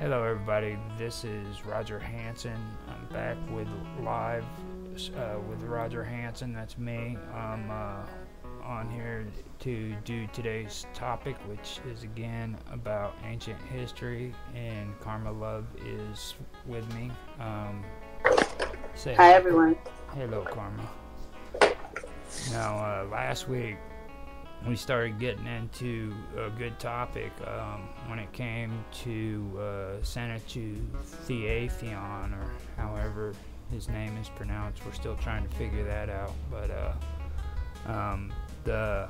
Hello, everybody. This is Roger Hanson. I'm back with live uh, with Roger Hanson. That's me. I'm uh, on here to do today's topic, which is again about ancient history, and Karma Love is with me. Um, say hi, everyone. Hello, Karma. Now, uh, last week we started getting into a good topic um, when it came to uh, Senator Theathion, or however his name is pronounced. We're still trying to figure that out. But uh, um, the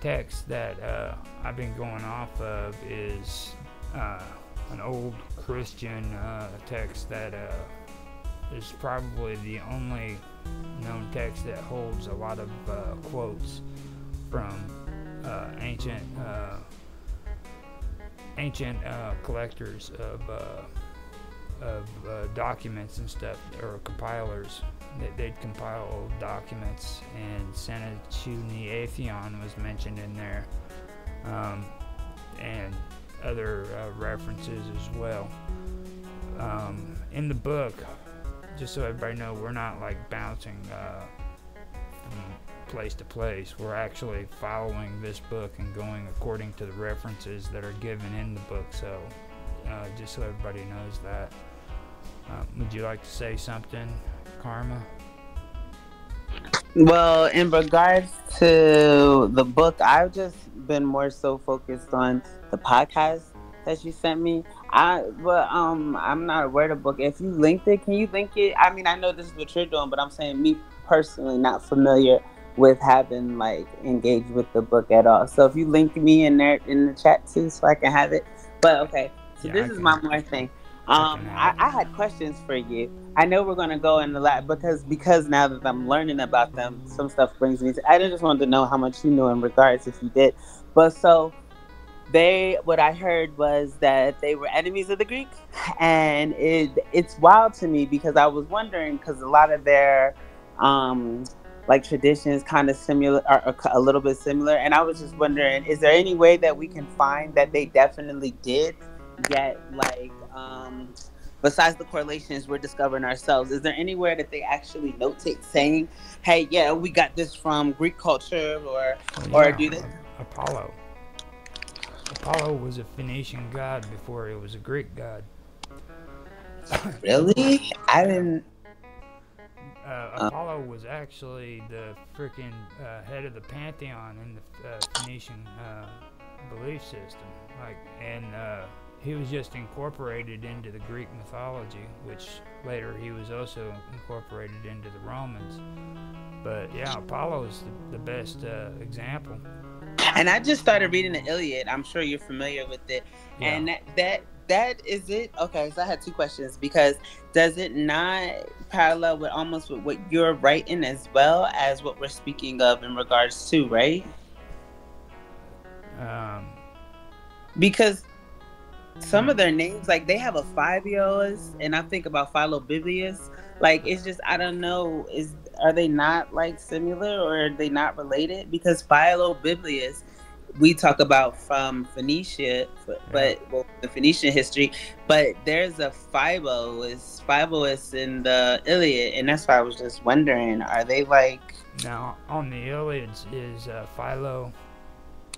text that uh, I've been going off of is uh, an old Christian uh, text that uh, is probably the only known text that holds a lot of quotes from uh, ancient uh, ancient uh, collectors of uh, of uh, documents and stuff, or compilers. They'd compile old documents, and Sanchuniathon was mentioned in there, um, and other references as well. Um, in the book, just so everybody know, we're not like bouncing from place to place. We're actually following this book and going according to the references that are given in the book. So, uh, just so everybody knows that. Uh, would you like to say something, Karma? Well, in regards to the book, I've just been more so focused on the podcast that you sent me. I but um I'm not aware of the book. If you linked it, can you link it? I mean, I know this is what you're doing, but I'm saying me personally not familiar with having like engaged with the book at all. So if you link me in there in the chat too, so I can have it. But okay, so yeah, this is my more thing. Um, I, I, had questions for you. I know we're gonna go in a lot because because now that I'm learning about them, some stuff brings me. to I just wanted to know how much you knew in regards if you did. But so they, what I heard was that they were enemies of the Greek, and it it's wild to me because I was wondering because a lot of their um, like traditions kind of similar are, a little bit similar. And i was just wondering is there any way that we can find that they definitely did get like um besides the correlations we're discovering ourselves is there anywhere that they actually notate saying hey yeah we got this from greek culture or yeah, or do they apollo. Apollo was a phoenician god before it was a greek god. Really? I didn't uh, uh, Apollo was actually the freaking uh, head of the pantheon in the uh, Phoenician uh, belief system. Like, and uh, he was just incorporated into the Greek mythology, which later he was also incorporated into the Romans. But yeah, Apollo is the, the best example. And I just started reading the Iliad. I'm sure you're familiar with it, yeah. and that, that that is it. Okay, so I had two questions because does it not parallel with almost with what you're writing as well as what we're speaking of in regards to, right? Um, because some of their names, like they have a Phibios, and I think about Philobiblius. Like it's just I don't know, is are they not like similar or are they not related? Because Philobiblius we talk about from Phoenicia, but well, the Phoenician history, but there's a Phibos, Phibos in the Iliad, and that's why I was just wondering, are they like? Now on the Iliad is uh, Philo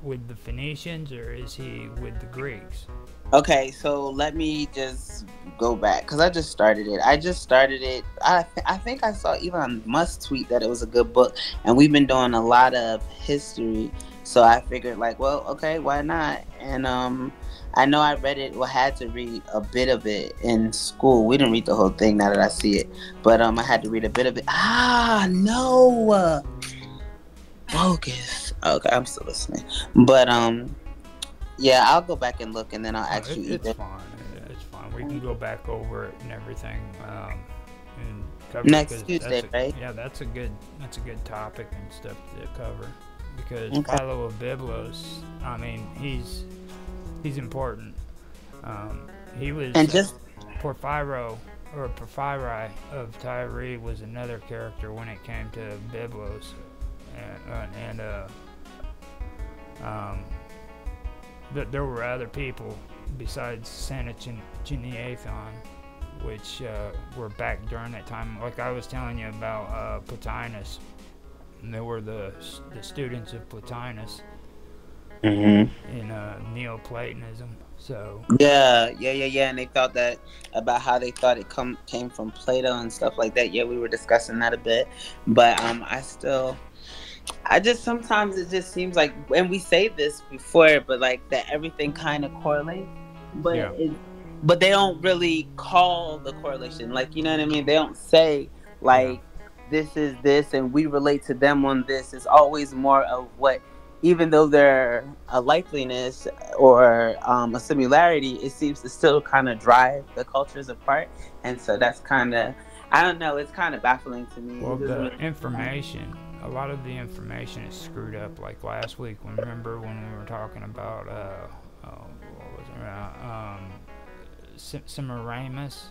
with the Phoenicians, or is he with the Greeks? Okay, so let me just go back because I just started it. I just started it. I th- I think I saw Elon Musk tweet that it was a good book, and we've been doing a lot of history so I figured like, well, okay, why not? And um, I know I read it. Well, had to read a bit of it in school. We didn't read the whole thing. Now that I see it, but um, I had to read a bit of it. Ah, no, focus. Okay, I'm still listening. But um, yeah, I'll go back and look, and then I'll actually. It, it's fine. It's fine. We can go back over it and everything. Um, and cover next Tuesday, a, right? Yeah, that's a good. That's a good topic and stuff to cover because okay. Philo of Byblos, I mean, he's he's important. Um, he was and just Porphyro or Porphyry of Tyre was another character when it came to Byblos, and, uh, and uh, um, th- there were other people besides Santa Chignethan, which uh, were back during that time. Like I was telling you about uh, Plotinus, and they were the the students of Plotinus Mm-hmm. in uh, Neoplatonism. So Yeah, yeah, yeah, yeah. And they thought that about how they thought it come came from Plato and stuff like that. Yeah, we were discussing that a bit. But um I still I just sometimes it just seems like and we say this before, but like that everything kind of correlates. But Yeah. it, but they don't really call the correlation. Like you know what I mean? They don't say like this is this and we relate to them on this. It's always more of what even though they're a likeliness or um, a similarity, it seems to still kind of drive the cultures apart. And so that's kind of, I don't know, it's kind of baffling to me. Well, the really- information, a lot of the information is screwed up. Like last week, when remember when we were talking about, uh, oh, what was it, uh, um, Sim- Semiramis?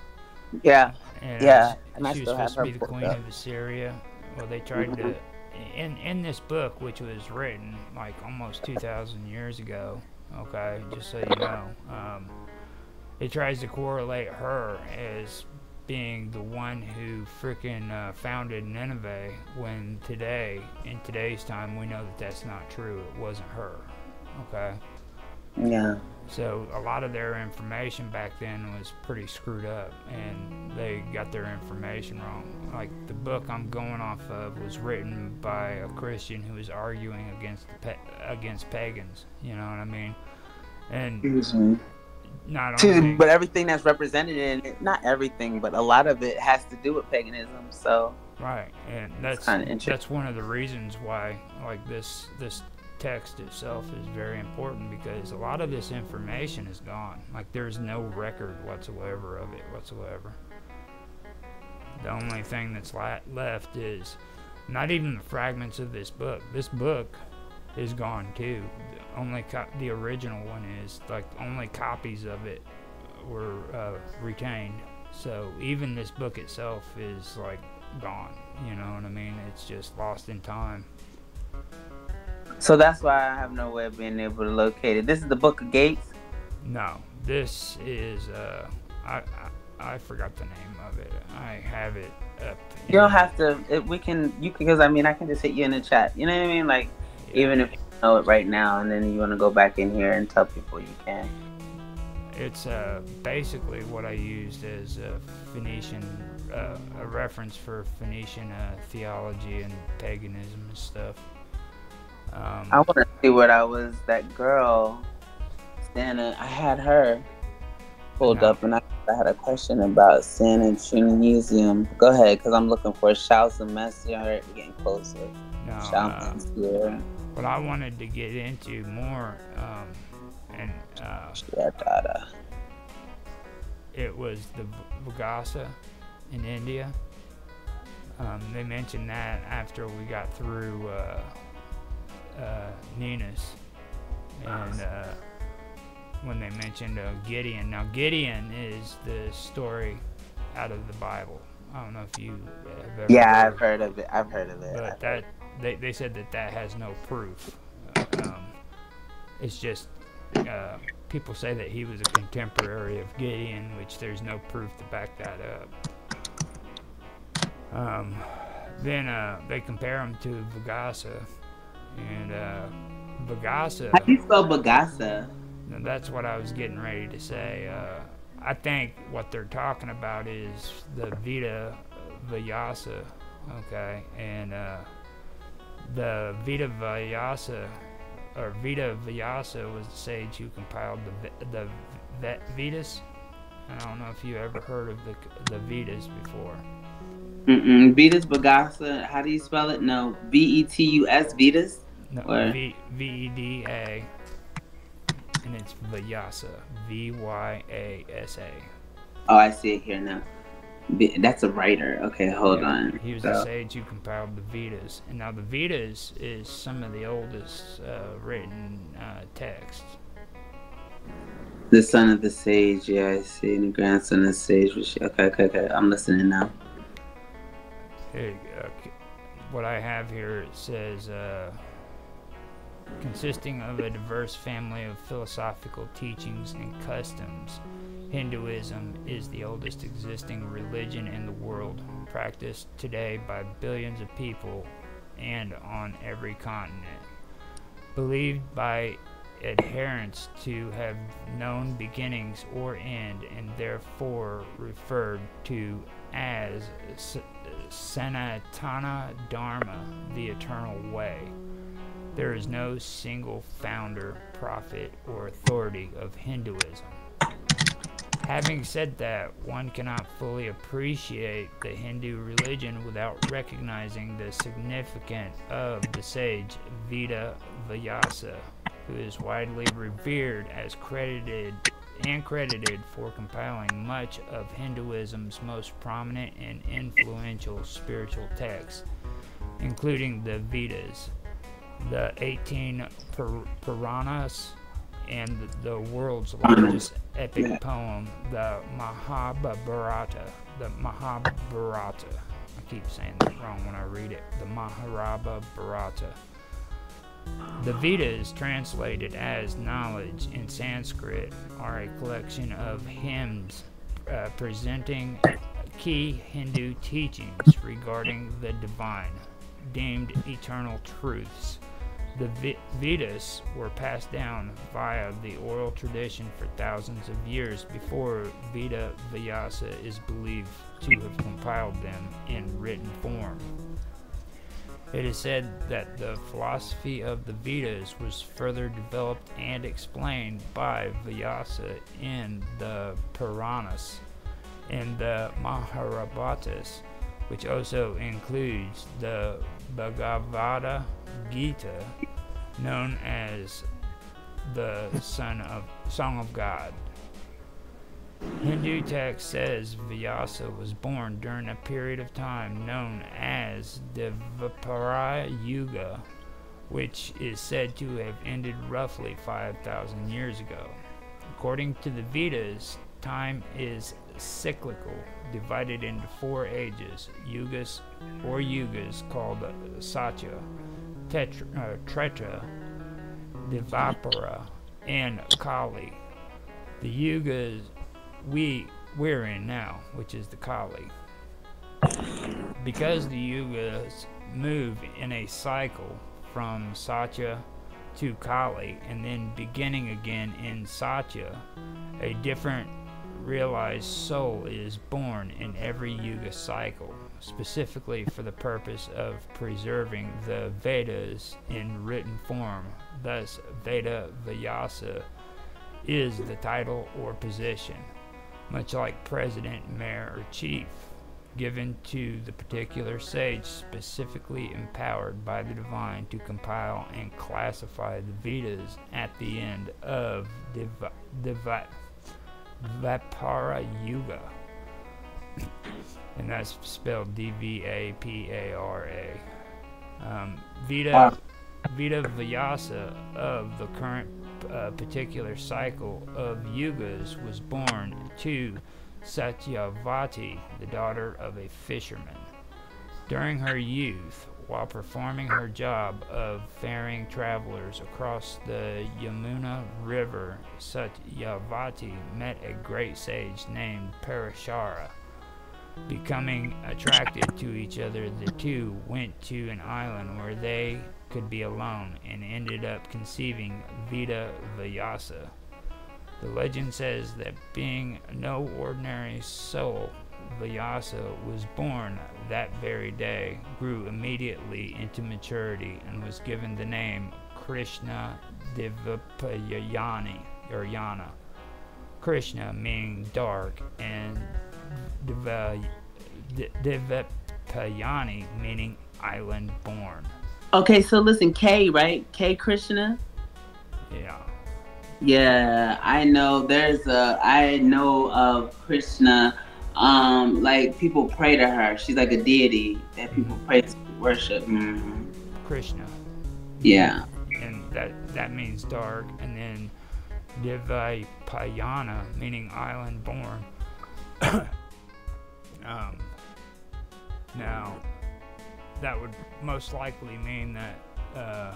yeah, And Yeah, she- and I she was supposed to be the queen up. of Assyria. Well, they tried to, in in this book, which was written like almost 2,000 years ago. Okay, just so you know, um, it tries to correlate her as being the one who freaking uh, founded Nineveh. When today, in today's time, we know that that's not true. It wasn't her. Okay. yeah. So a lot of their information back then was pretty screwed up, and they got their information wrong. Like the book I'm going off of was written by a Christian who was arguing against the pa- against pagans. You know what I mean? And not To- only But everything that's represented in it, not everything, but a lot of it has to do with paganism. So, right, and that's that's one of the reasons why like this this text itself is very important because a lot of this information is gone. Like there's no record whatsoever of it whatsoever. The only thing that's left is not even the fragments of this book. This book is gone too. The only the original one is like only copies of it were uh, retained. So even this book itself is like gone. You know what I mean? It's just lost in time. So that's why I have no way of being able to locate it. This is the Book of Gates. No, this is uh, I, I I forgot the name of it. I have it up. You don't have to. It, we can. You can because I mean I can just hit you in the chat. You know what I mean? Like Yeah. even if you know it right now, and then you want to go back in here and tell people you can. It's uh, basically what I used as a Phoenician, uh, a reference for Phoenician uh, theology and paganism and stuff. Um, I want to see what I was. That girl, Santa. I had her pulled No. up, and I, I had a question about Santa Museum. Go ahead, because I'm looking for shouts and message. We're getting closer. no, uh, what I wanted to get into more, um, and uh, Yeah, data. it was the Vagasa in India. Um, they mentioned that after we got through uh, uh, Ninus, and uh, when they mentioned uh, Gideon. Now Gideon is the story out of the Bible. I don't know if you have ever Yeah, I've heard of it. I've heard of it. but that they, they said that that has no proof. Um, it's just uh, people say that he was a contemporary of Gideon, which there's no proof to back that up. Um, then uh, they compare him to Vagasa, and uh, Vagasa. How do you spell Bagasa? Now, that's what I was getting ready to say. Uh, I think what they're talking about is the Veda Vyasa, okay, and uh, the Veda Vyasa or Vita Vyasa was the sage who compiled the the Ve- Vedas. I don't know if you ever heard of the the Vedas before. Mm-mm. Vetus Bagasa. How do you spell it? No. V E T U S. Vetus. No? V V E D A, and it's Vyasa, V Y A S A. Oh, I see it here now. That's a writer. Okay, hold Yeah, on. He was So- the sage who compiled the Vedas, and now the Vedas is some of the oldest uh, written uh, texts. The son of the sage, yeah, I see. And the grandson of the sage. which- Okay, okay, okay. I'm listening now. Uh, what I have here says uh, consisting of a diverse family of philosophical teachings and customs. Hinduism is the oldest existing religion in the world, practiced today by billions of people and on every continent. Believed by adherents to have known beginnings or end and therefore referred to as Sanatana Dharma, the eternal way. There is no single founder, prophet, or authority of Hinduism. Having said that, one cannot fully appreciate the Hindu religion without recognizing the significance of the sage Veda Vyasa, who is widely revered as credited and credited for compiling much of Hinduism's most prominent and influential spiritual texts, including the Vedas, the 18 Pur- Puranas, and the world's largest epic poem, the Mahabharata. The Mahabharata. I keep saying that wrong when I read it. The Mahabharata. The Vedas, translated as knowledge in Sanskrit, are a collection of hymns uh, presenting key Hindu teachings regarding the divine, deemed eternal truths. The Vedas were passed down via the oral tradition for thousands of years before Veda Vyasa is believed to have compiled them in written form. It is said that the philosophy of the Vedas was further developed and explained by Vyasa in the Puranas and the Mahabharatas, which also includes the Bhagavad Gita, known as the Son of Song of God. Hindu text says Vyasa was born during a period of time known as the Dvapara Yuga, which is said to have ended roughly 5,000 years ago. According to the Vedas, time is cyclical, divided into four ages, yugas or yugas called Satya, Tetra, uh, Treta, Dvapara, and Kali. The yugas we we're in now, which is the Kali. Because the yugas move in a cycle from Satya to Kali and then beginning again in Satya, a different realized soul is born in every yuga cycle, specifically for the purpose of preserving the Vedas in written form. Thus, Veda Vyasa is the title or position much like president, mayor, or chief, given to the particular sage specifically empowered by the divine to compile and classify the Vedas at the end of the Dvapara Yuga. and that's spelled D V A P A R A. Um, Veda, Veda Vyasa of the current uh, particular cycle of yugas was born to Satyavati, the daughter of a fisherman. During her youth, while performing her job of ferrying travelers across the Yamuna River, Satyavati met a great sage named Parashara. Becoming attracted to each other, the two went to an island where they could be alone and ended up conceiving Veda Vyasa. The legend says that being no ordinary soul, Vyasa was born that very day, grew immediately into maturity, and was given the name Krishna Dvapayani or Yana. Krishna meaning dark, and Dvapayani meaning island born. Okay, so listen, K, right? K Krishna. Yeah. Yeah, I know. There's a. I know of Krishna. Um, like people pray to her. She's like a deity that people pray to worship. Mm-hmm. Krishna. Yeah. And that that means dark, and then Payana, meaning island born. um, now, that would most likely mean that uh,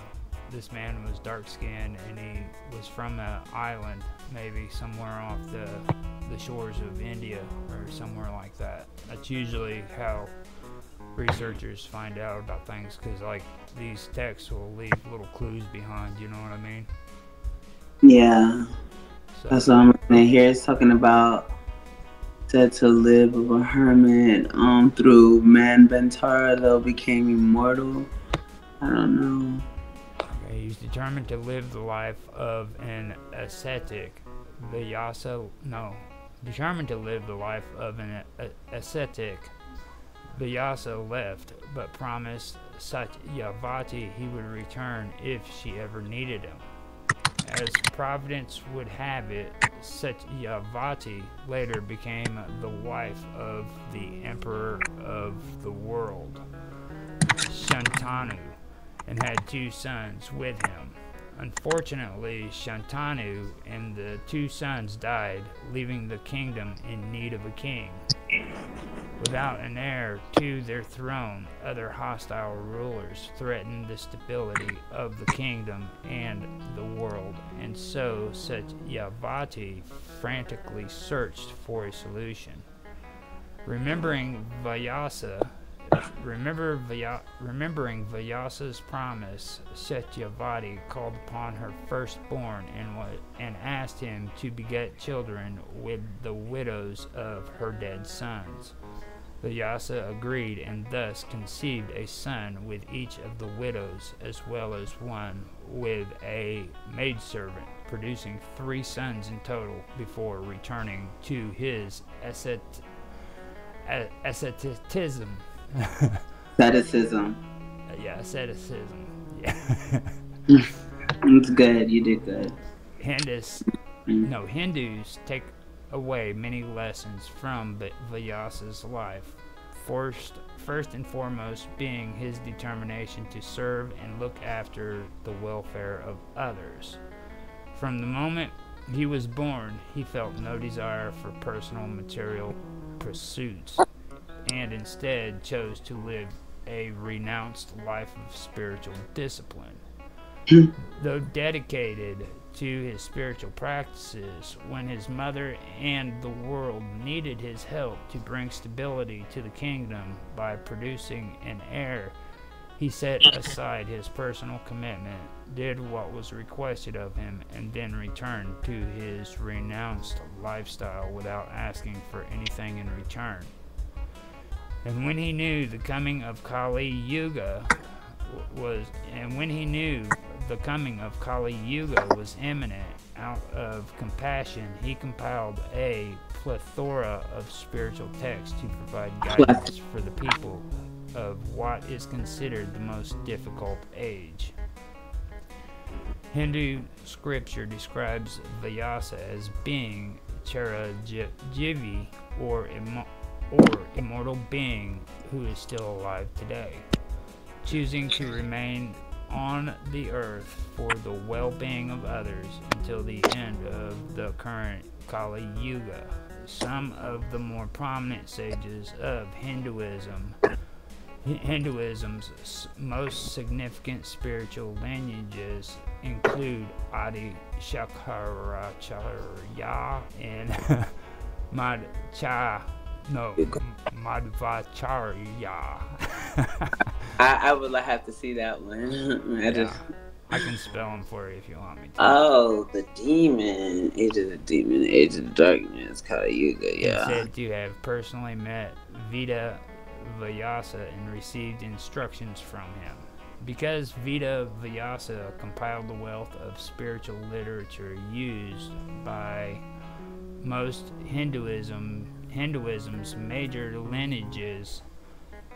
this man was dark skinned and he was from an island, maybe somewhere off the the shores of India or somewhere like that. That's usually how researchers find out about things because like these texts will leave little clues behind. You know what I mean? Yeah. So. That's what I'm here. It's talking about said to live of a hermit um through Manvantara though became immortal. I don't know. Okay, he's determined to live the life of an ascetic. Vyasa no. Determined to live the life of an ascetic. Vyasa left, but promised Satyavati he would return if she ever needed him. As Providence would have it, Satyavati later became the wife of the Emperor of the world, Shantanu, and had two sons with him. Unfortunately, Shantanu and the two sons died, leaving the kingdom in need of a king. Without an heir to their throne, other hostile rulers threatened the stability of the kingdom and the world, and so Satyavati frantically searched for a solution. Remembering Vyasa, remember Vya, remembering Vyasa's promise, Satyavati called upon her firstborn and, and asked him to beget children with the widows of her dead sons. Vyasa agreed and thus conceived a son with each of the widows, as well as one with a maidservant, producing three sons in total before returning to his ascet- asceticism. Asceticism. Uh, yeah, asceticism. Yeah. It's good. You did good. Hindus, mm. no Hindus take away many lessons from Vyasa's life. First, first and foremost being his determination to serve and look after the welfare of others. From the moment he was born, he felt no desire for personal material pursuits and instead chose to live a renounced life of spiritual discipline. Hmm. Though dedicated to his spiritual practices when his mother and the world needed his help to bring stability to the kingdom by producing an heir. He set aside his personal commitment, did what was requested of him, and then returned to his renounced lifestyle without asking for anything in return. And when he knew the coming of Kali Yuga was, and when he knew the coming of Kali Yuga was imminent. Out of compassion, he compiled a plethora of spiritual texts to provide guidance for the people of what is considered the most difficult age. Hindu scripture describes Vyasa as being Chirajivi or, or immortal being who is still alive today, choosing to remain on the earth for the well being of others until the end of the current Kali Yuga. Some of the more prominent sages of Hinduism Hinduism's most significant spiritual lineages include Adi Shankaracharya and Madhcha no, Madhvacharya. I, I would have to see that one. I yeah. just. I can spell them for you if you want me to. Oh, the demon, age of the demon, age of the darkness, Kali Yuga. Yeah. said to have personally met Veda Vyasa and received instructions from him. Because Veda Vyasa compiled the wealth of spiritual literature used by most Hinduism Hinduism's major lineages,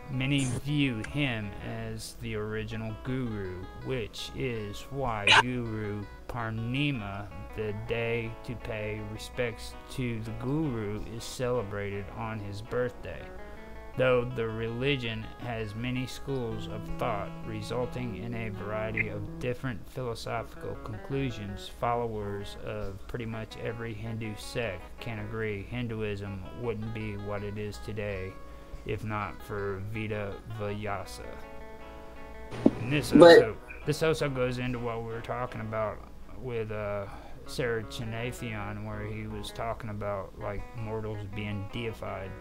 many view him as the original guru, which is why Guru Purnima, the day to pay respects to the guru, is celebrated on his birthday. Though the religion has many schools of thought, resulting in a variety of different philosophical conclusions, followers of pretty much every Hindu sect can agree Hinduism wouldn't be what it is today if not for Veda Vyasa. And this but, this also goes into what we were talking about with uh, Sarah Chinathion, where he was talking about like mortals being deified.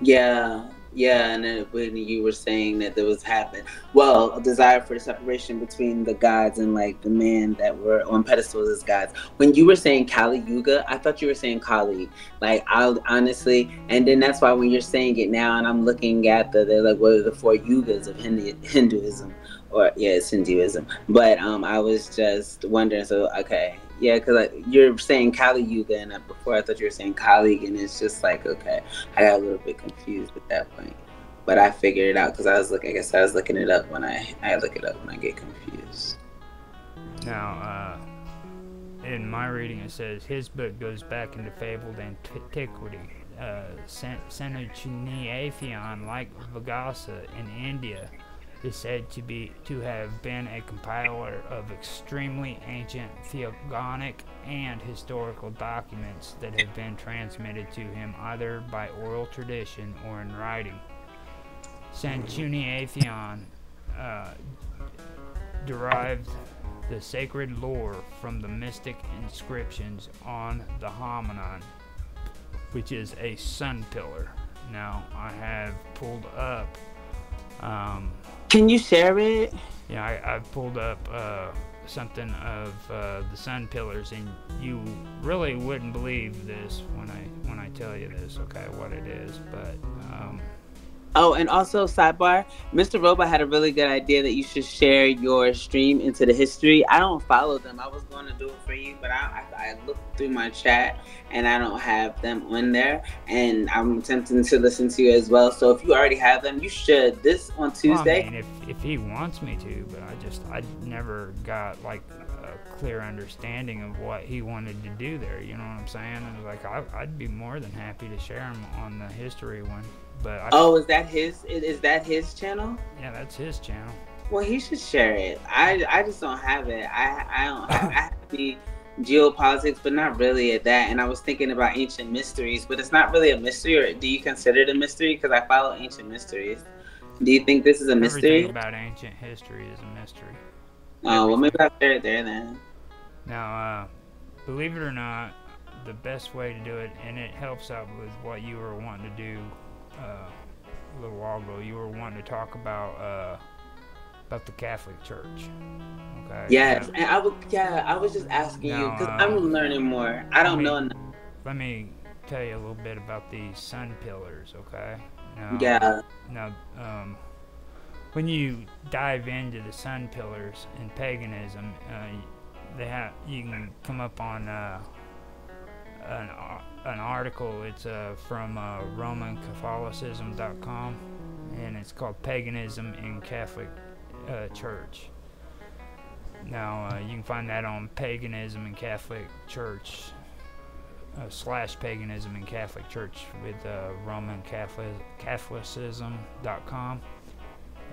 Yeah, yeah, and then when you were saying that there was happen, well, a desire for the separation between the gods and like the man that were on pedestals as gods. When you were saying Kali Yuga, I thought you were saying Kali. Like, I honestly, and then that's why when you're saying it now, and I'm looking at the, they're like what are the four yugas of Hindu, Hinduism, or yeah, it's Hinduism. But um, I was just wondering. So okay, yeah, because like, you're saying Kali Yuga, and before I thought you were saying Kali, and it's just like, okay, I got a little bit confused at that point. But I figured it out because I was looking. I guess I was looking it up when I I look it up when I get confused. Now, uh, in my reading, it says his book goes back into fabled antiquity. Uh, Senachini like Vagasa in India, is said to be to have been a compiler of extremely ancient theogonic and historical documents that have been transmitted to him either by oral tradition or in writing. Sanchuniathon uh, derived the sacred lore from the mystic inscriptions on the Hanuman, which is a sun pillar. Now, I have pulled up um, can you share it? Yeah, I, I pulled up uh, something of uh, the sun pillars, and you really wouldn't believe this when I when I tell you this. Okay, what it is, but um, Oh, and also sidebar, Mr. Robot had a really good idea that you should share your stream into the history. I don't follow them. I was going to do it for you, but I, I, I looked through my chat and I don't have them on there. And I'm attempting to listen to you as well. So if you already have them, you should. This on Tuesday. Well, I mean, if if he wants me to, but I just I never got like a clear understanding of what he wanted to do there. You know what I'm saying? And like I, I'd be more than happy to share him on the history one. But I, oh, is that his? Is that his channel? Yeah, that's his channel. Well, he should share it. I I just don't have it. I I don't. Have, I have to be geopolitics, but not really at that. And I was thinking about ancient mysteries, but it's not really a mystery. Or do you consider it a mystery? Because I follow ancient mysteries. Do you think this is a mystery? Everything about ancient history is a mystery. Oh well, maybe I'll share it there then. Now, uh, believe it or not, the best way to do it, and it helps out with what you were wanting to do uh, a little while ago, you were wanting to talk about uh, about the Catholic Church. Okay. Yes, and I was yeah, I was just asking now, you because uh, I'm learning more. I don't me, know. Let me tell you a little bit about these sun pillars. Okay. Now, yeah. Now, um, when you dive into the sun pillars in paganism, uh, they have you can come up on uh, an an article. It's uh, from uh, RomanCatholicism.com, and it's called "Paganism in Catholic uh, Church." Now uh, you can find that on Paganism in Catholic Church uh, slash Paganism in Catholic Church with uh, RomanCatholicism.com.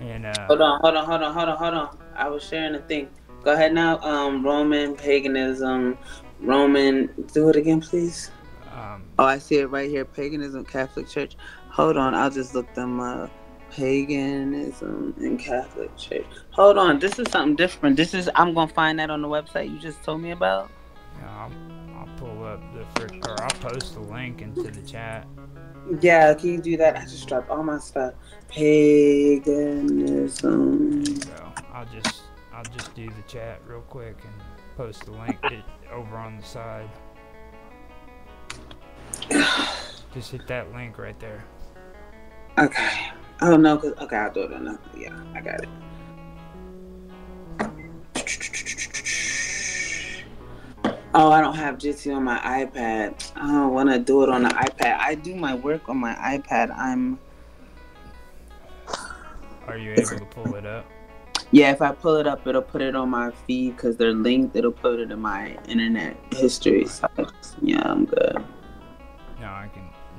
And hold on, hold on, hold on, hold on, hold on. I was sharing a thing. Go ahead now. Um, Roman paganism, Roman. Do it again, please. Um, oh, I see it right here. Paganism, Catholic Church. Hold on, I'll just look them up. Paganism and Catholic Church. Hold on, this is something different. This is I'm gonna find that on the website you just told me about. Yeah, I'll, I'll pull up the first, or I'll post the link into the chat. Yeah, can you do that? I just dropped all my stuff. Paganism. Go. I'll just I'll just do the chat real quick and post the link over on the side. Just hit that link right there. Okay. Oh no, cause okay, I'll do it on that. Yeah, I got it. Oh, I don't have Jitsi on my iPad. I don't want to do it on the iPad. I do my work on my iPad. I'm. Are you able to pull it up? Yeah, if I pull it up, it'll put it on my feed because they're linked. It'll put it in my internet history. So yeah, I'm good.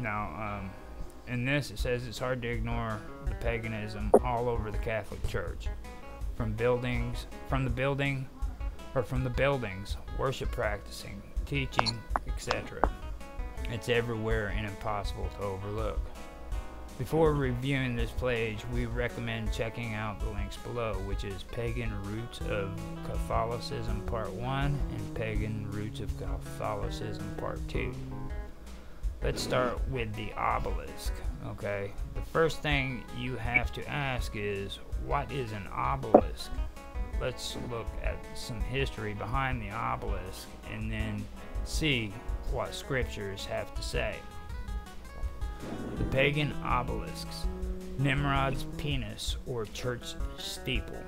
Now um, in this it says it's hard to ignore the paganism all over the Catholic Church, from buildings, from the building, or from the buildings, worship practicing, teaching, etc. It's everywhere and impossible to overlook. Before reviewing this page, we recommend checking out the links below, which is Pagan Roots of Catholicism Part 1 and Pagan Roots of Catholicism Part 2. Let's start with the obelisk, okay? The first thing you have to ask is, what is an obelisk? Let's look at some history behind the obelisk and then see what scriptures have to say. The pagan obelisks, Nimrod's penis or church steeple,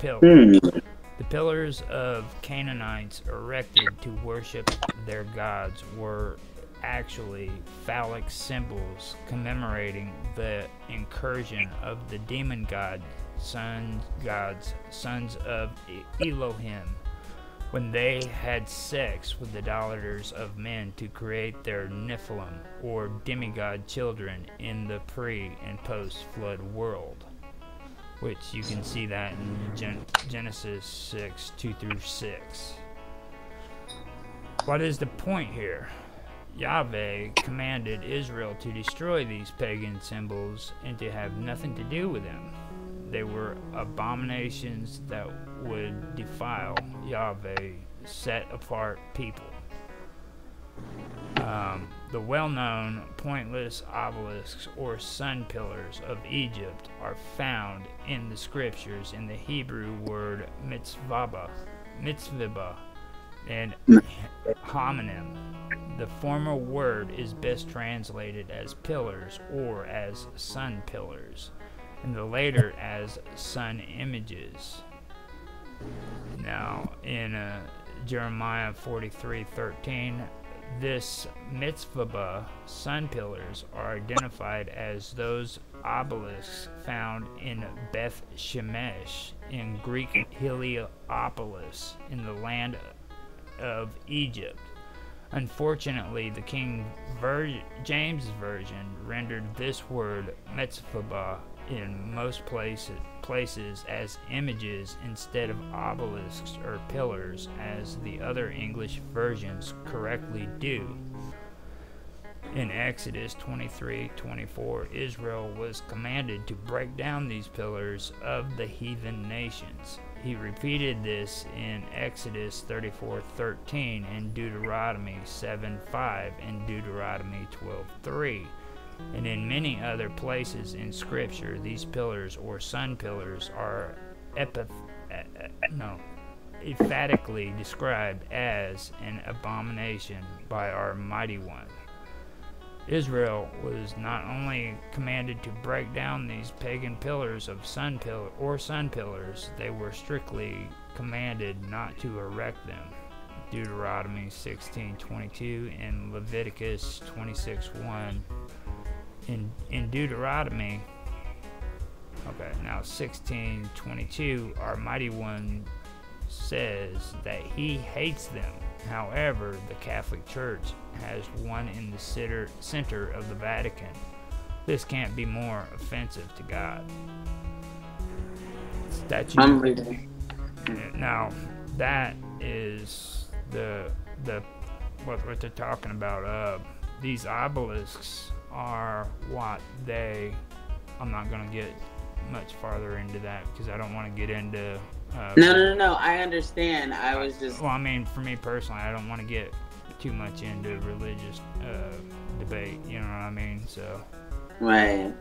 pillar. Hmm. The pillars of Canaanites erected to worship their gods were actually phallic symbols commemorating the incursion of the demon god sons gods sons of Elohim when they had sex with the daughters of men to create their Nephilim, or demigod children, in the pre and post flood world. Which you can see that in Gen- Genesis 6 2 through 6. What is the point here? Yahweh commanded Israel to destroy these pagan symbols and to have nothing to do with them. They were abominations that would defile Yahweh set apart people. Um, the well known pointless obelisks or sun pillars of Egypt are found in the scriptures in the Hebrew word mitzvah, mitzvah, and homonym. The former word is best translated as pillars or as sun pillars and the later as sun images. Now, in uh, Jeremiah 43:13, this mitzvah sun pillars are identified as those obelisks found in Beth Shemesh in Greek Heliopolis in the land of Egypt. Unfortunately, the King Ver- James Version rendered this word mitzvah in most places, places as images instead of obelisks or pillars, as the other English versions correctly do. In Exodus 23:24, Israel was commanded to break down these pillars of the heathen nations. He repeated this in Exodus 34:13 and Deuteronomy 7:5 and Deuteronomy 12:3. And in many other places in Scripture, these pillars or sun pillars are epith- uh, uh, no, emphatically described as an abomination by our mighty one. Israel was not only commanded to break down these pagan pillars of sun pillar or sun pillars, they were strictly commanded not to erect them. Deuteronomy 16:22 and Leviticus 26:1 in in Deuteronomy, okay, now 16:22, our mighty one says that he hates them. However, the Catholic Church has one in the center, center of the Vatican. This can't be more offensive to God. Statue. I'm reading. Now, that is the the what, what they're talking about. Uh, these obelisks are what they. I'm not gonna get much farther into that because I don't want to get into. Uh, No, no, no, no. I understand. I was just. Well, I mean, for me personally, I don't want to get too much into religious uh, debate. You know what I mean? So Right.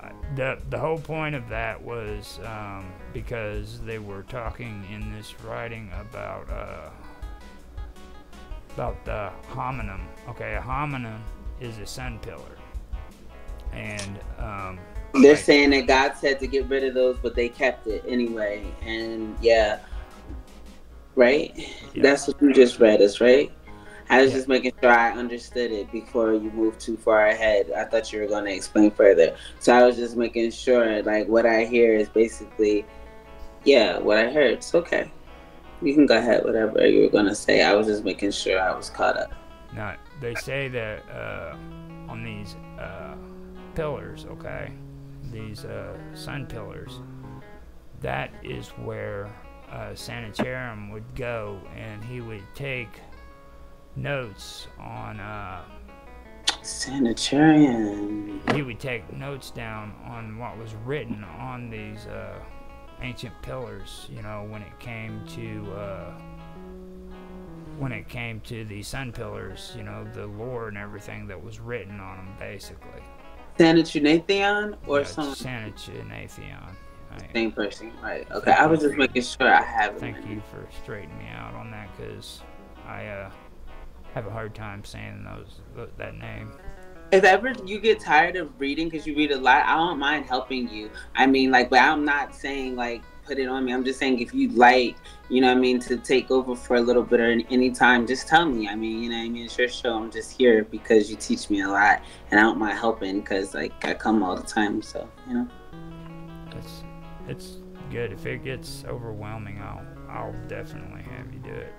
uh, the the whole point of that was um, because they were talking in this writing about uh, about the homonym. Okay, a homonym is a sun pillar, and um, They're saying that God said to get rid of those, but they kept it anyway. And yeah. Right? Yeah. That's what you just read us, right? I was Yeah. just making sure I understood it before you moved too far ahead. I thought you were going to explain further. So I was just making sure, like, what I hear is basically, yeah, what I heard. It's okay. You can go ahead, whatever you were going to say. I was just making sure I was caught up. Now, they say that uh, on these uh, pillars, okay, these uh, sun pillars, that is where uh, Sanitarium would go and he would take notes on uh, Sanitarian. He would take notes down on what was written on these uh, ancient pillars. You know, when it came to uh, when it came to the sun pillars, you know, the lore and everything that was written on them, basically. Sanitarian or yeah, some Sanitarian. Right. same person, right? Okay, I was just making sure I have it. Thank you for straightening me out on that because I uh, have a hard time saying those that name. If ever you get tired of reading because you read a lot, I don't mind helping you. I mean, like, but I'm not saying like put it on me. I'm just saying if you'd like, you know, what I mean, to take over for a little bit or any time, just tell me. I mean, you know, what I mean, it's your show. I'm just here because you teach me a lot, and I don't mind helping because like I come all the time. So you know. It's it's good. If it gets overwhelming, I'll I'll definitely have you do it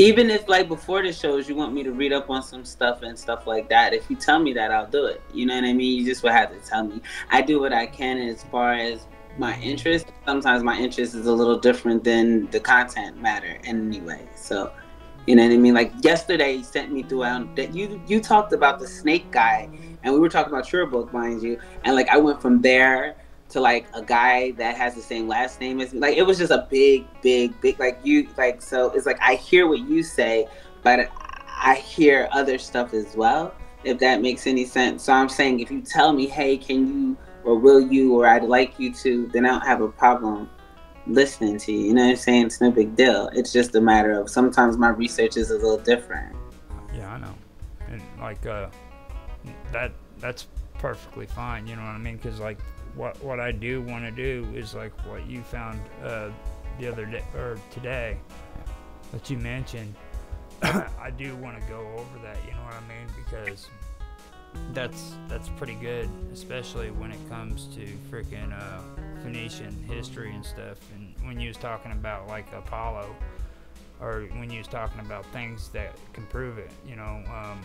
even if like before the shows you want me to read up on some stuff and stuff like that if you tell me that i'll do it you know what i mean you just would have to tell me i do what i can as far as my interest sometimes my interest is a little different than the content matter anyway so you know what i mean like yesterday you sent me through um, that you you talked about the snake guy and we were talking about your book mind you and like i went from there to like a guy that has the same last name as me. Like it was just a big, big, big like you like so it's like I hear what you say, but I hear other stuff as well, if that makes any sense. So I'm saying if you tell me, hey, can you or will you or I'd like you to, then I don't have a problem listening to you. You know what I'm saying? It's no big deal. It's just a matter of sometimes my research is a little different. Yeah, I know. And like uh that that's perfectly fine, you know what I mean? Cuz like what what I do want to do is like what you found uh, the other day or today that you mentioned. I do want to go over that. You know what I mean? Because that's that's pretty good, especially when it comes to freaking uh, Phoenician history and stuff. And when you was talking about like Apollo, or when you was talking about things that can prove it, you know. Um,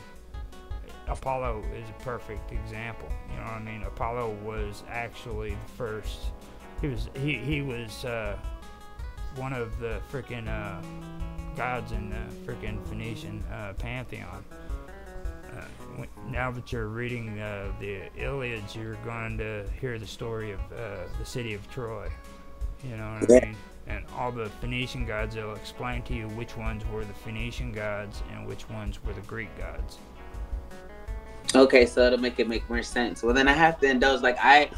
Apollo is a perfect example. You know what I mean? Apollo was actually the first. He was he he was uh, one of the freaking uh, gods in the freaking Phoenician uh, pantheon. Now that you're reading uh, the Iliads, you're going to hear the story of uh, the city of Troy. You know what I mean? And all the Phoenician gods, they'll explain to you which ones were the Phoenician gods and which ones were the Greek gods. Okay, so it'll make it make more sense. Well, then I have to indulge. Like I,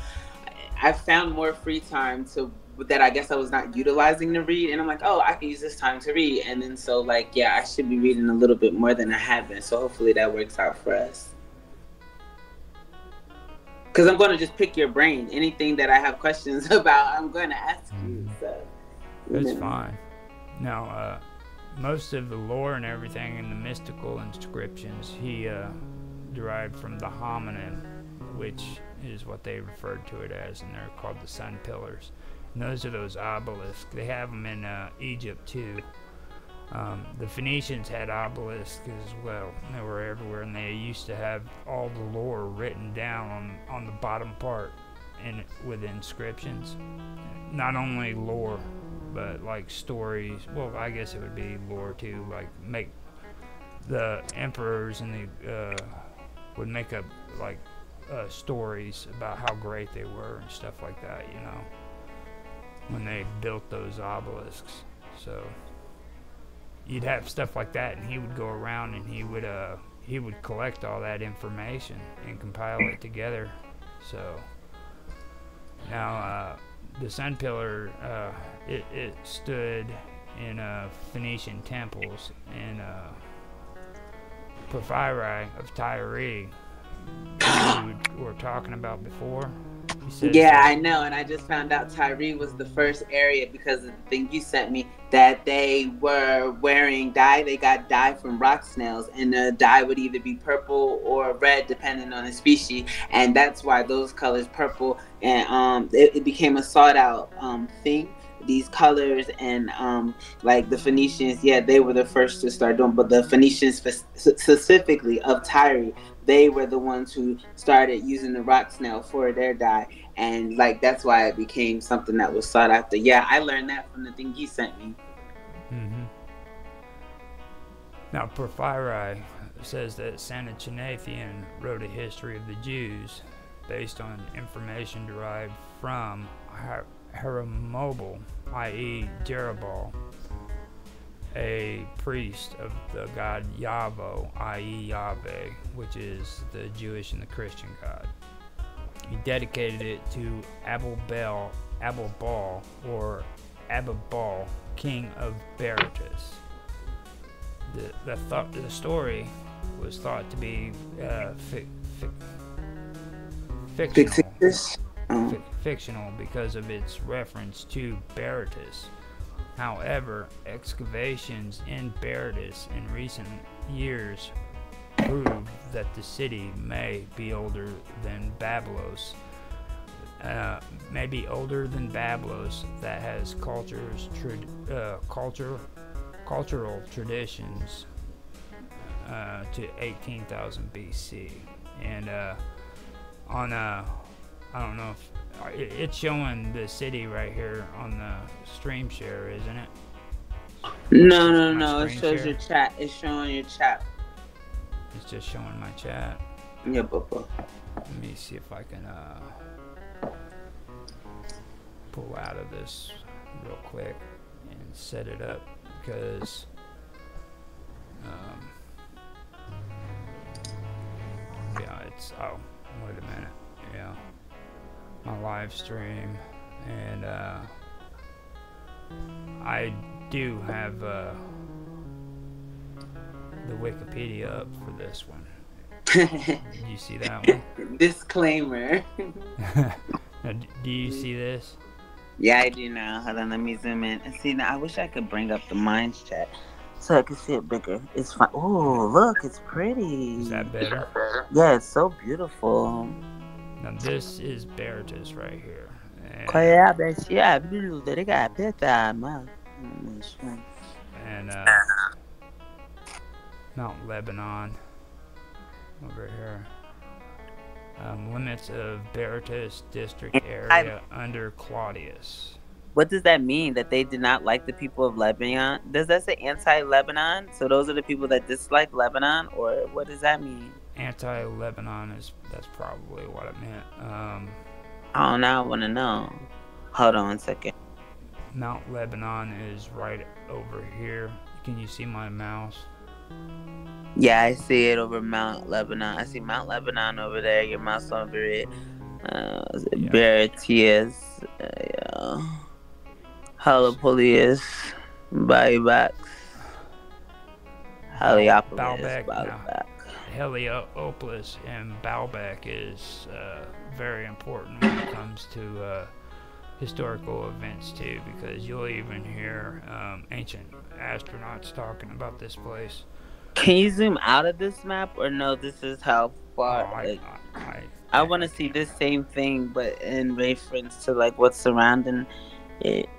I found more free time to that I guess I was not utilizing to read, and I'm like, oh, I can use this time to read, and then so like, yeah, I should be reading a little bit more than I have been. So hopefully that works out for us. Because I'm going to just pick your brain. Anything that I have questions about, I'm going to ask you. Mm-hmm. So that's know. fine. Now, uh, most of the lore and everything in the mystical inscriptions, he. Uh, derived from the hominin, which is what they referred to it as, and they're called the sun pillars. And those are those obelisks. They have them in uh, Egypt too. Um, the Phoenicians had obelisks as well. They were everywhere, and they used to have all the lore written down on, on the bottom part in with inscriptions. Not only lore, but like stories. Well, I guess it would be lore too. Like make the emperors and the uh, would make up like uh, stories about how great they were and stuff like that, you know, when they built those obelisks. So you'd have stuff like that, and he would go around and he would uh, he would collect all that information and compile it together. So now uh, the sun pillar uh, it, it stood in uh, Phoenician temples and uh, Porphyry of Tyre, you were talking about before. Yeah, I know, and I just found out Tyre was the first area because of the thing you sent me that they were wearing dye. They got dye from rock snails, and the dye would either be purple or red depending on the species, and that's why those colors, purple, and um, it, it became a sought out um thing these colors and um, like the Phoenicians, yeah, they were the first to start doing, but the Phoenicians specifically of Tyre, they were the ones who started using the rock snail for their dye, and like that's why it became something that was sought after. Yeah, I learned that from the thing he sent me. Mm-hmm. Now, porphyry, says that Sanchuniathon wrote a history of the Jews based on information derived from Hierombalus, i.e., Jerubbaal, a priest of the god Yahweh, i.e., Yahweh, which is the Jewish and the Christian God. He dedicated it to Abel Baal, Abel Baal or Abibal, king of Berytus. The, the, thought, the story was thought to be uh, fi- fi- fictional. Oh. F- fictional because of its reference to Berytus. However, excavations in Berytus in recent years prove that the city may be older than Byblos. Uh, may be older than Byblos that has cultures, tra- uh, culture, cultural traditions uh, to 18,000 BC. And uh, on a, I don't know if it's showing the city right here on the stream share, isn't it? No, no, no. It shows share? your chat. It's showing your chat. It's just showing my chat. Yeah, Papa. Let me see if I can uh, pull out of this real quick and set it up because um, yeah, it's oh wait a minute, my live stream and uh, I do have. Uh, the Wikipedia up for this one. Did you see that one? Disclaimer. now, do you see this? Yeah, I do now. Hold on, let me zoom in. And see, now I wish I could bring up the Minds chat so I could see it bigger. It's fine. Oh, look, it's pretty. Is that better? Yeah, it's so beautiful. Now this is Berytus right here. And, and uh, Mount Lebanon over here. Um, limits of Berytus district area I, under Claudius. What does that mean? That they did not like the people of Lebanon? Does that say anti-Lebanon? So those are the people that dislike Lebanon, or what does that mean? Anti-Lebanon is that's probably what it meant. Um, oh, now I want to know. Hold on a second. Mount Lebanon is right over here. Can you see my mouse? Yeah, I see it over Mount Lebanon. I see Mount Lebanon over there. Your mouse over it. Uh, yeah. Beretius, uh, yeah. Halopolius, Bax, Heliopolis, Baalbek. Baalbek. Heliopolis and Baalbek is uh, very important when it comes to uh, historical events too, because you'll even hear um, ancient astronauts talking about this place. Can you zoom out of this map, or no? This is how far. Oh, I, like, I, I, I want to see this same thing, but in reference to like what's surrounding it.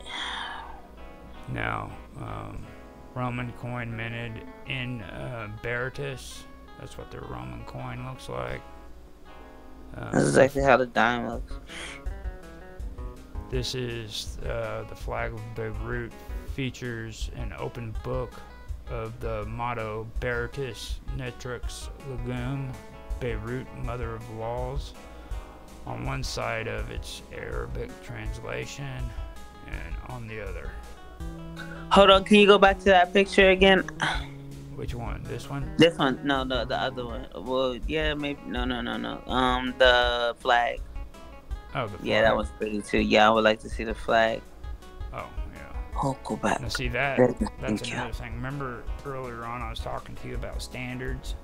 Now, um, Roman coin minted in uh, Berytus. That's what the Roman coin looks like. Um, is exactly how the dime looks. This is uh, the flag of Beirut. Features an open book of the motto Berytus Nutrix Legum, Beirut Mother of Laws, on one side of its Arabic translation and on the other. Hold on, can you go back to that picture again? Which one? This one? This one? No, the the other one. Well, yeah, maybe. No, no, no, no. Um, the flag. Oh, the flag. Yeah, that was pretty too. Yeah, I would like to see the flag. Oh, yeah. Oh, go back. Now, see that? That's Thank another you. thing. Remember earlier on, I was talking to you about standards.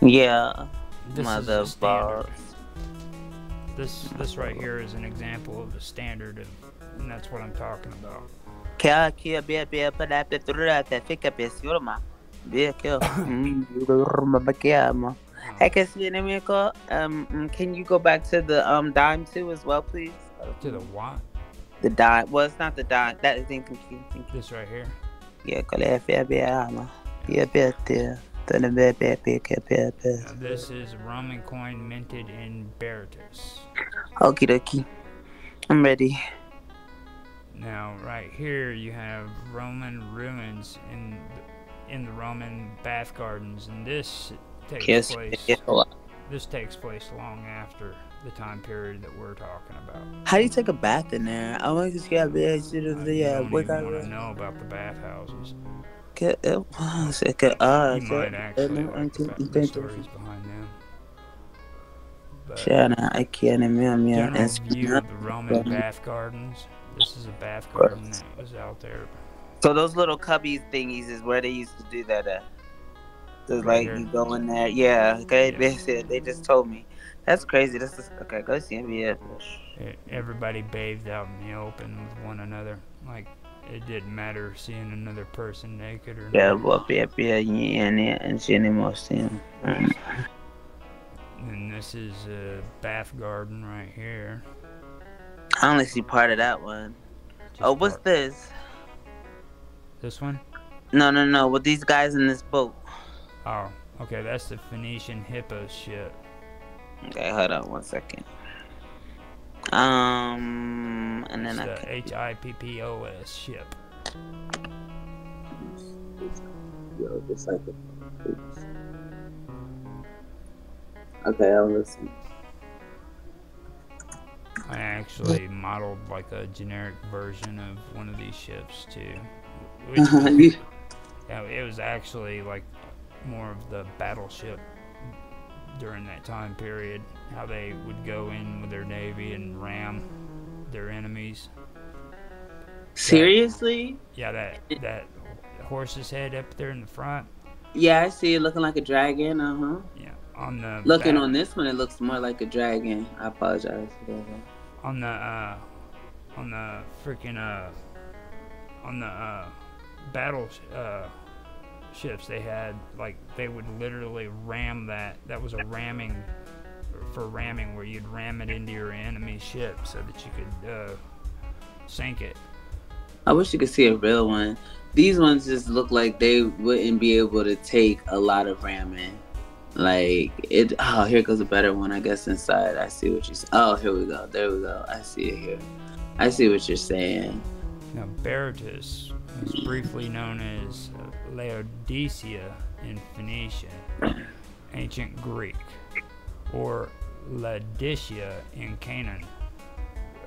Yeah. This Mother is standard. This this right here is an example of a standard, of, and that's what I'm talking about. Hey, um, can you go back to the um dime too as well, please? To the what? The dime. Well, it's not the dime. That is incomplete. This right here. Yeah, Yeah, yeah, This is a Roman coin minted in Berytus. Okie dokie. I'm ready. Now, right here, you have Roman ruins in in the Roman bath gardens, and this takes Yes, place. This takes place long after the time period that we're talking about. How do you take a bath in there? I want to get bed. I Yeah, don't wake even want to know about the bathhouses. Get it. was it good? Uh, You might actually like the, stories behind them. But Tjena, Ikea and Mim, yeah. general view of the Roman bath gardens. This is a bath garden that was out there. So those little cubby thingies is where they used to do that at. So Right like here. you go in there, yeah. Okay, Yeah. they said they just told me. That's crazy. This is okay. Go see NBA. Everybody bathed out in the open with one another. Like it didn't matter seeing another person naked or Yeah, well, yeah, yeah, yeah, and and she anymore seeing. And this is a bath garden right here. I only see part of that one. Just Oh, what's part- this? This one? No, no, no. With these guys in this boat. Oh, okay, that's the Phoenician hippo ship. Okay, hold on one second. Um, and It's then I. the H I P P O S ship. Yo, like. Okay, I'll listen. I actually modeled like a generic version of one of these ships too. Which was, yeah, it was actually like more of the battleship during that time period. How they would go in with their navy and ram their enemies. Seriously? Yeah, that that horse's head up there in the front. Yeah, I see it looking like a dragon. Uh huh. Yeah, on the Looking back- on this one, it looks more like a dragon. I apologize. on the uh on the freaking uh on the uh battle uh ships they had like they would literally ram that that was a ramming for ramming where you'd ram it into your enemy ship so that you could uh sink it I wish you could see a real one. These ones just look like they wouldn't be able to take a lot of ramming. Like it. Oh, here goes a better one. I guess inside. I see what you. Oh, here we go. There we go. I see it here. I see what you're saying. now Berytus was briefly known as Laodicea in Phoenicia ancient Greek or Laodicea in Canaan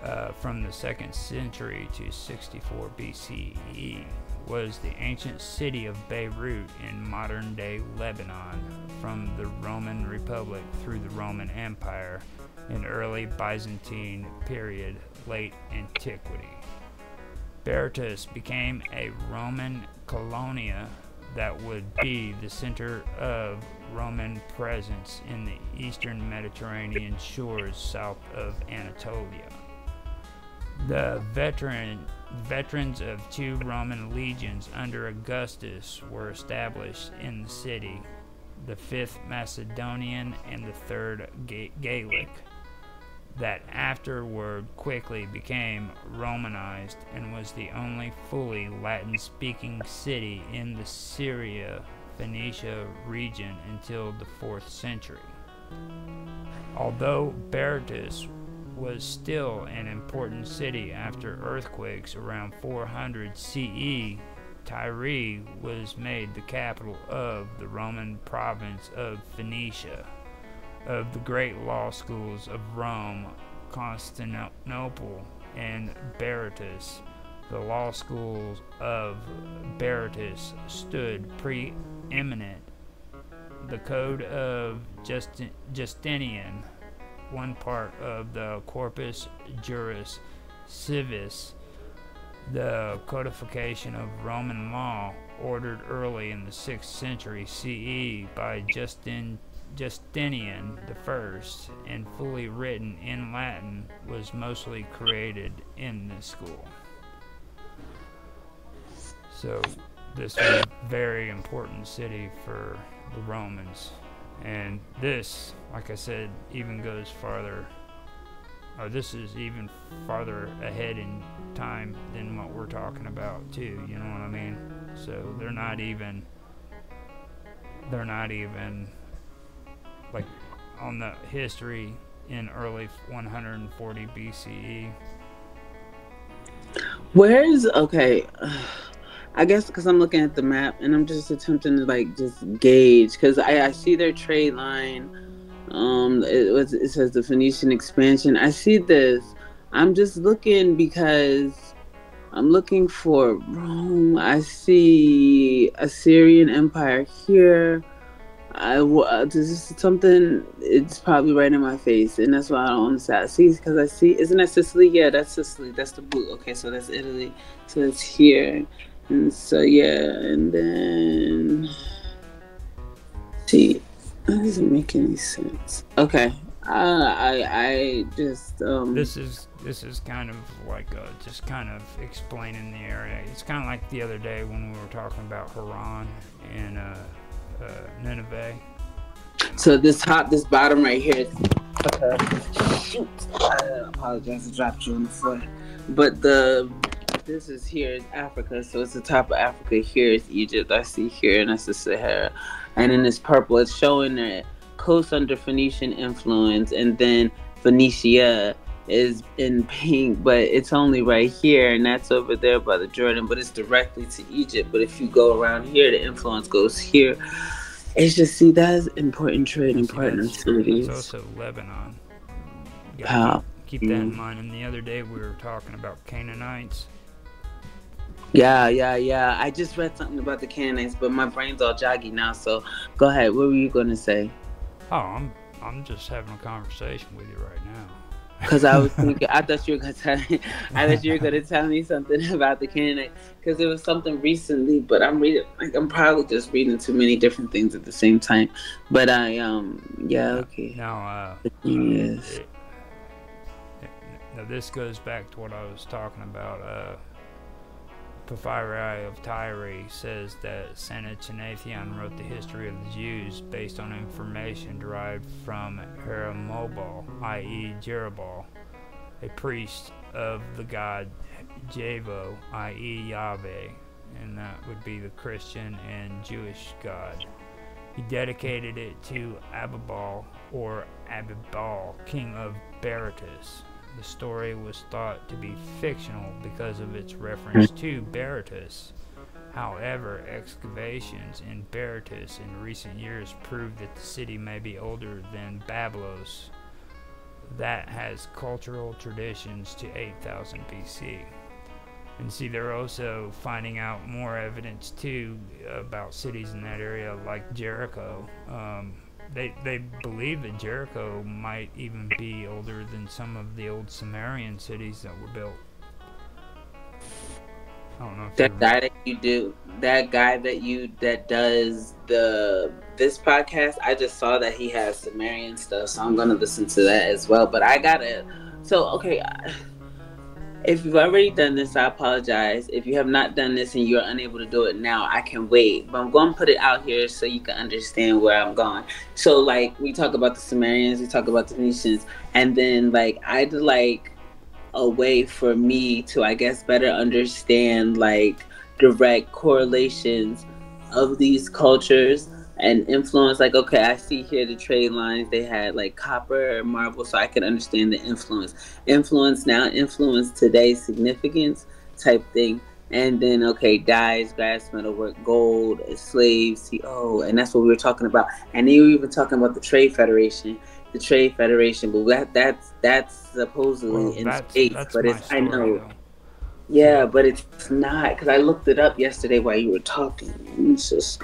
uh, from the second century to 64 BCE was the ancient city of Beirut in modern day Lebanon from the Roman Republic through the Roman Empire in early Byzantine period late antiquity. Berytus became a Roman colonia that would be the center of Roman presence in the eastern Mediterranean shores south of Anatolia. The veteran veterans of two Roman legions under Augustus were established in the city, the 5th Macedonian and the 3rd Ga- Gallic that afterward quickly became Romanized and was the only fully Latin speaking city in the Syria Phoenicia region until the 4th century. Although Berytus was still an important city after earthquakes around 400 CE, Tyre was made the capital of the Roman province of Phoenicia of the great law schools of Rome, Constantinople, and Berytus. The law schools of Berytus stood preeminent. The Code of Justin- Justinian, one part of the Corpus Juris Civis, the codification of Roman law, ordered early in the 6th century CE by Justin Justinian I and fully written in Latin was mostly created in this school. So this was a very important city for the Romans. And this, like I said, even goes farther or this is even farther ahead in time than what we're talking about too, you know what I mean? So they're not even they're not even like on the history in early 140 BCE. Where's okay? I guess because I'm looking at the map and I'm just attempting to like just gauge because I, I see their trade line. Um, it was it says the Phoenician expansion. I see this. I'm just looking because I'm looking for Rome. I see Assyrian Empire here. I uh, this is something. It's probably right in my face, and that's why I don't understand. See, because I see, isn't that Sicily? Yeah, that's Sicily. That's the blue. Okay, so that's Italy. So it's here, and so yeah, and then see, that doesn't make any sense. Okay, uh, I I just um. This is this is kind of like uh, just kind of explaining the area. It's kind of like the other day when we were talking about Haran and. Uh, uh, Nineveh. So this top, this bottom right here. Shoot, I apologize. I dropped you on the floor. But the this is here is Africa, so it's the top of Africa. Here is Egypt. I see here, and that's the Sahara. And in this purple, it's showing that coast under Phoenician influence, and then Phoenicia is in pink, but it's only right here, and that's over there by the Jordan, but it's directly to Egypt. But if you go around here, the influence goes here. It's just see that's important trade and partner cities. It's also Lebanon. How? Keep, keep that mm. in mind. And the other day we were talking about Canaanites. Yeah, yeah, yeah. I just read something about the Canaanites, but my brain's all joggy now. So go ahead. What were you going to say? Oh, I'm I'm just having a conversation with you right now. Because I was thinking, I thought you were gonna tell me, I thought you were gonna tell me something about the Canaanite because it was something recently. But I'm reading, like I'm probably just reading too many different things at the same time. But I, um, yeah, okay. Now, uh, yes. now this goes back to what I was talking about. Uh, Porphyry of Tyre says that Sanchuniathon wrote the history of the Jews based on information derived from Hierombalus, i.e., Jerubbaal, a priest of the god Javo, i.e., Yahweh, and that would be the Christian and Jewish god. He dedicated it to Abibal or Abibal, king of Berytus. The story was thought to be fictional because of its reference to Berytus. However, excavations in Berytus in recent years prove that the city may be older than Byblos, that has cultural traditions to 8000 BC. And see, they're also finding out more evidence too about cities in that area, like Jericho. Um, they they believe that Jericho might even be older than some of the old Sumerian cities that were built. I don't know that guy that you do that guy that you that does the this podcast. I just saw that he has Sumerian stuff, so I'm gonna listen to that as well. But I gotta. So okay. If you've already done this, I apologize. If you have not done this and you're unable to do it now, I can wait. But I'm going to put it out here so you can understand where I'm going. So, like, we talk about the Sumerians, we talk about the Phoenicians, and then, like, I'd like a way for me to, I guess, better understand, like, direct correlations of these cultures and influence like okay i see here the trade lines they had like copper and marble so i can understand the influence. Influence now influence today's significance type thing. And then okay dyes brass metal work gold slaves oh and that's what we were talking about. And then you were even talking about the trade federation the trade federation but that that's that's supposedly well, in that's, space that's but it's i know. though. yeah but it's not because i looked it up yesterday while you were talking. And it's just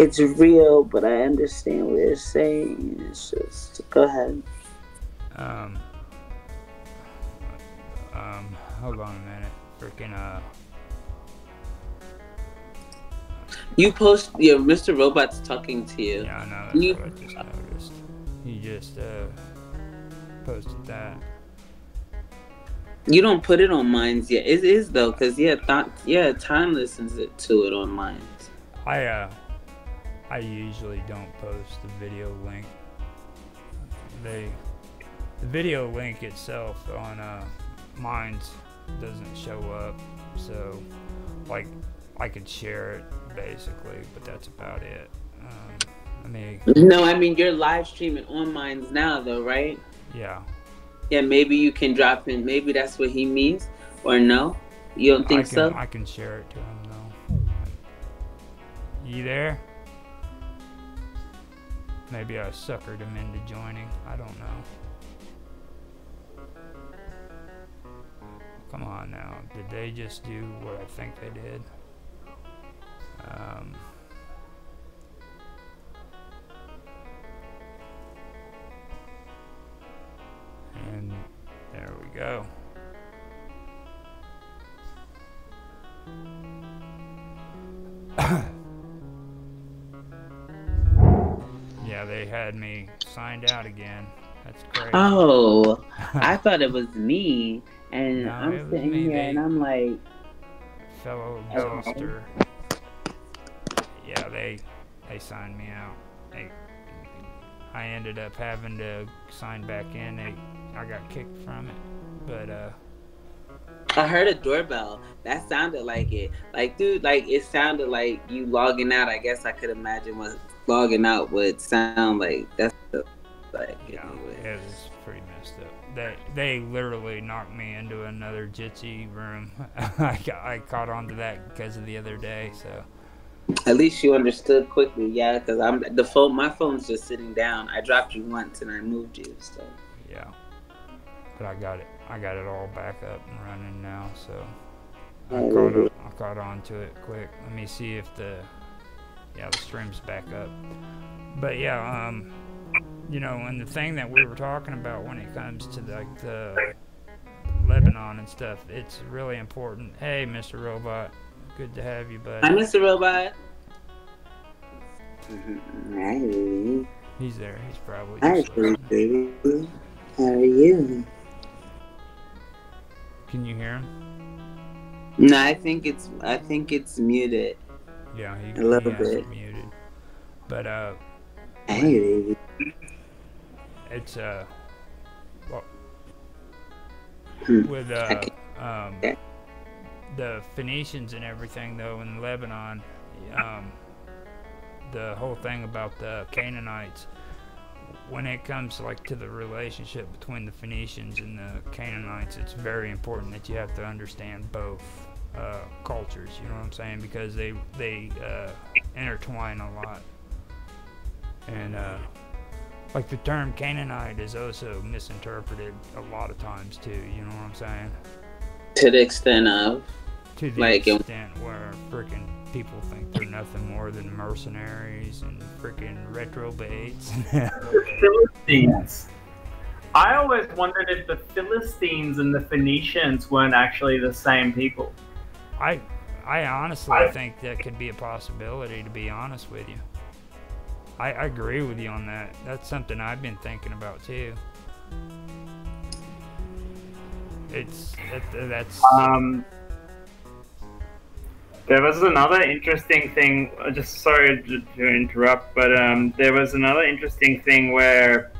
it's real, but I understand what you're saying. It's just go ahead. Um. Um. Hold on a minute. Freaking uh. You post your Mr. Robot's talking to you. Yeah, I know. That's you, what I just noticed. You just uh posted that. You don't put it on Minds yet. It is though, cause yeah, thought yeah, time listens it to it on Minds. I uh I usually don't post the video link. They, the video link itself on uh, Minds doesn't show up, so like I could share it basically, but that's about it. Um, I mean, no, I mean you're live streaming on Minds now, though, right? Yeah. Yeah, maybe you can drop in. Maybe that's what he means, or no? You don't think I can, so? I can share it to him though. You there? Maybe I suckered him into joining. I don't know. Come on now. Did they just do what I think they did? Um, and there we go. yeah, they had me signed out again. That's crazy. Oh, I thought it was me, and No, I'm sitting me, here and I'm like, fellow Okay. Yeah, they they signed me out. They, I ended up having to sign back in. They, I got kicked from it, but uh, I heard a doorbell. That sounded like it. Like, dude, like it sounded like you logging out. I guess I could imagine what logging out would sound like. That's the, like. yeah, anyway. it was pretty messed up. They they literally knocked me into another jitsi room. I got, I caught on to that because of the other day. So At least you understood quickly, yeah. Because I'm the phone. My phone's just sitting down. I dropped you once and I moved you. So yeah, but I got it. I got it all back up and running now. So I caught up, I caught on to it quick. Let me see if the yeah the stream's back up. But yeah, um, you know, and the thing that we were talking about when it comes to like the Lebanon and stuff, it's really important. Hey, Mr. Robot, good to have you, bud. hi, Mr. Robot. Hi. He's there. He's probably Hi, baby. How are you? Can you hear him? No, I think it's. I think it's muted. Yeah, he, A little he has it bit. muted. But uh, Hey, it's uh, well, Hmm. with uh, um, Yeah. the Phoenicians and everything though in Lebanon, um, the whole thing about the Canaanites. When it comes like to the relationship between the Phoenicians and the Canaanites, it's very important that you have to understand both uh, cultures. You know what I'm saying? Because they they uh, intertwine a lot, and uh, like the term Canaanite is also misinterpreted a lot of times too. You know what I'm saying? To the extent of. To the Like, extent where freaking people think they're nothing more than mercenaries and freaking retrobates. Philistines. I always wondered if the Philistines and the Phoenicians weren't actually the same people. I I honestly I- think that could be a possibility. To be honest with you, I, I agree with you on that. That's something I've been thinking about too. It's that, that's Um, there was another interesting thing. uh, Just sorry to, to interrupt, but um, there was another interesting thing where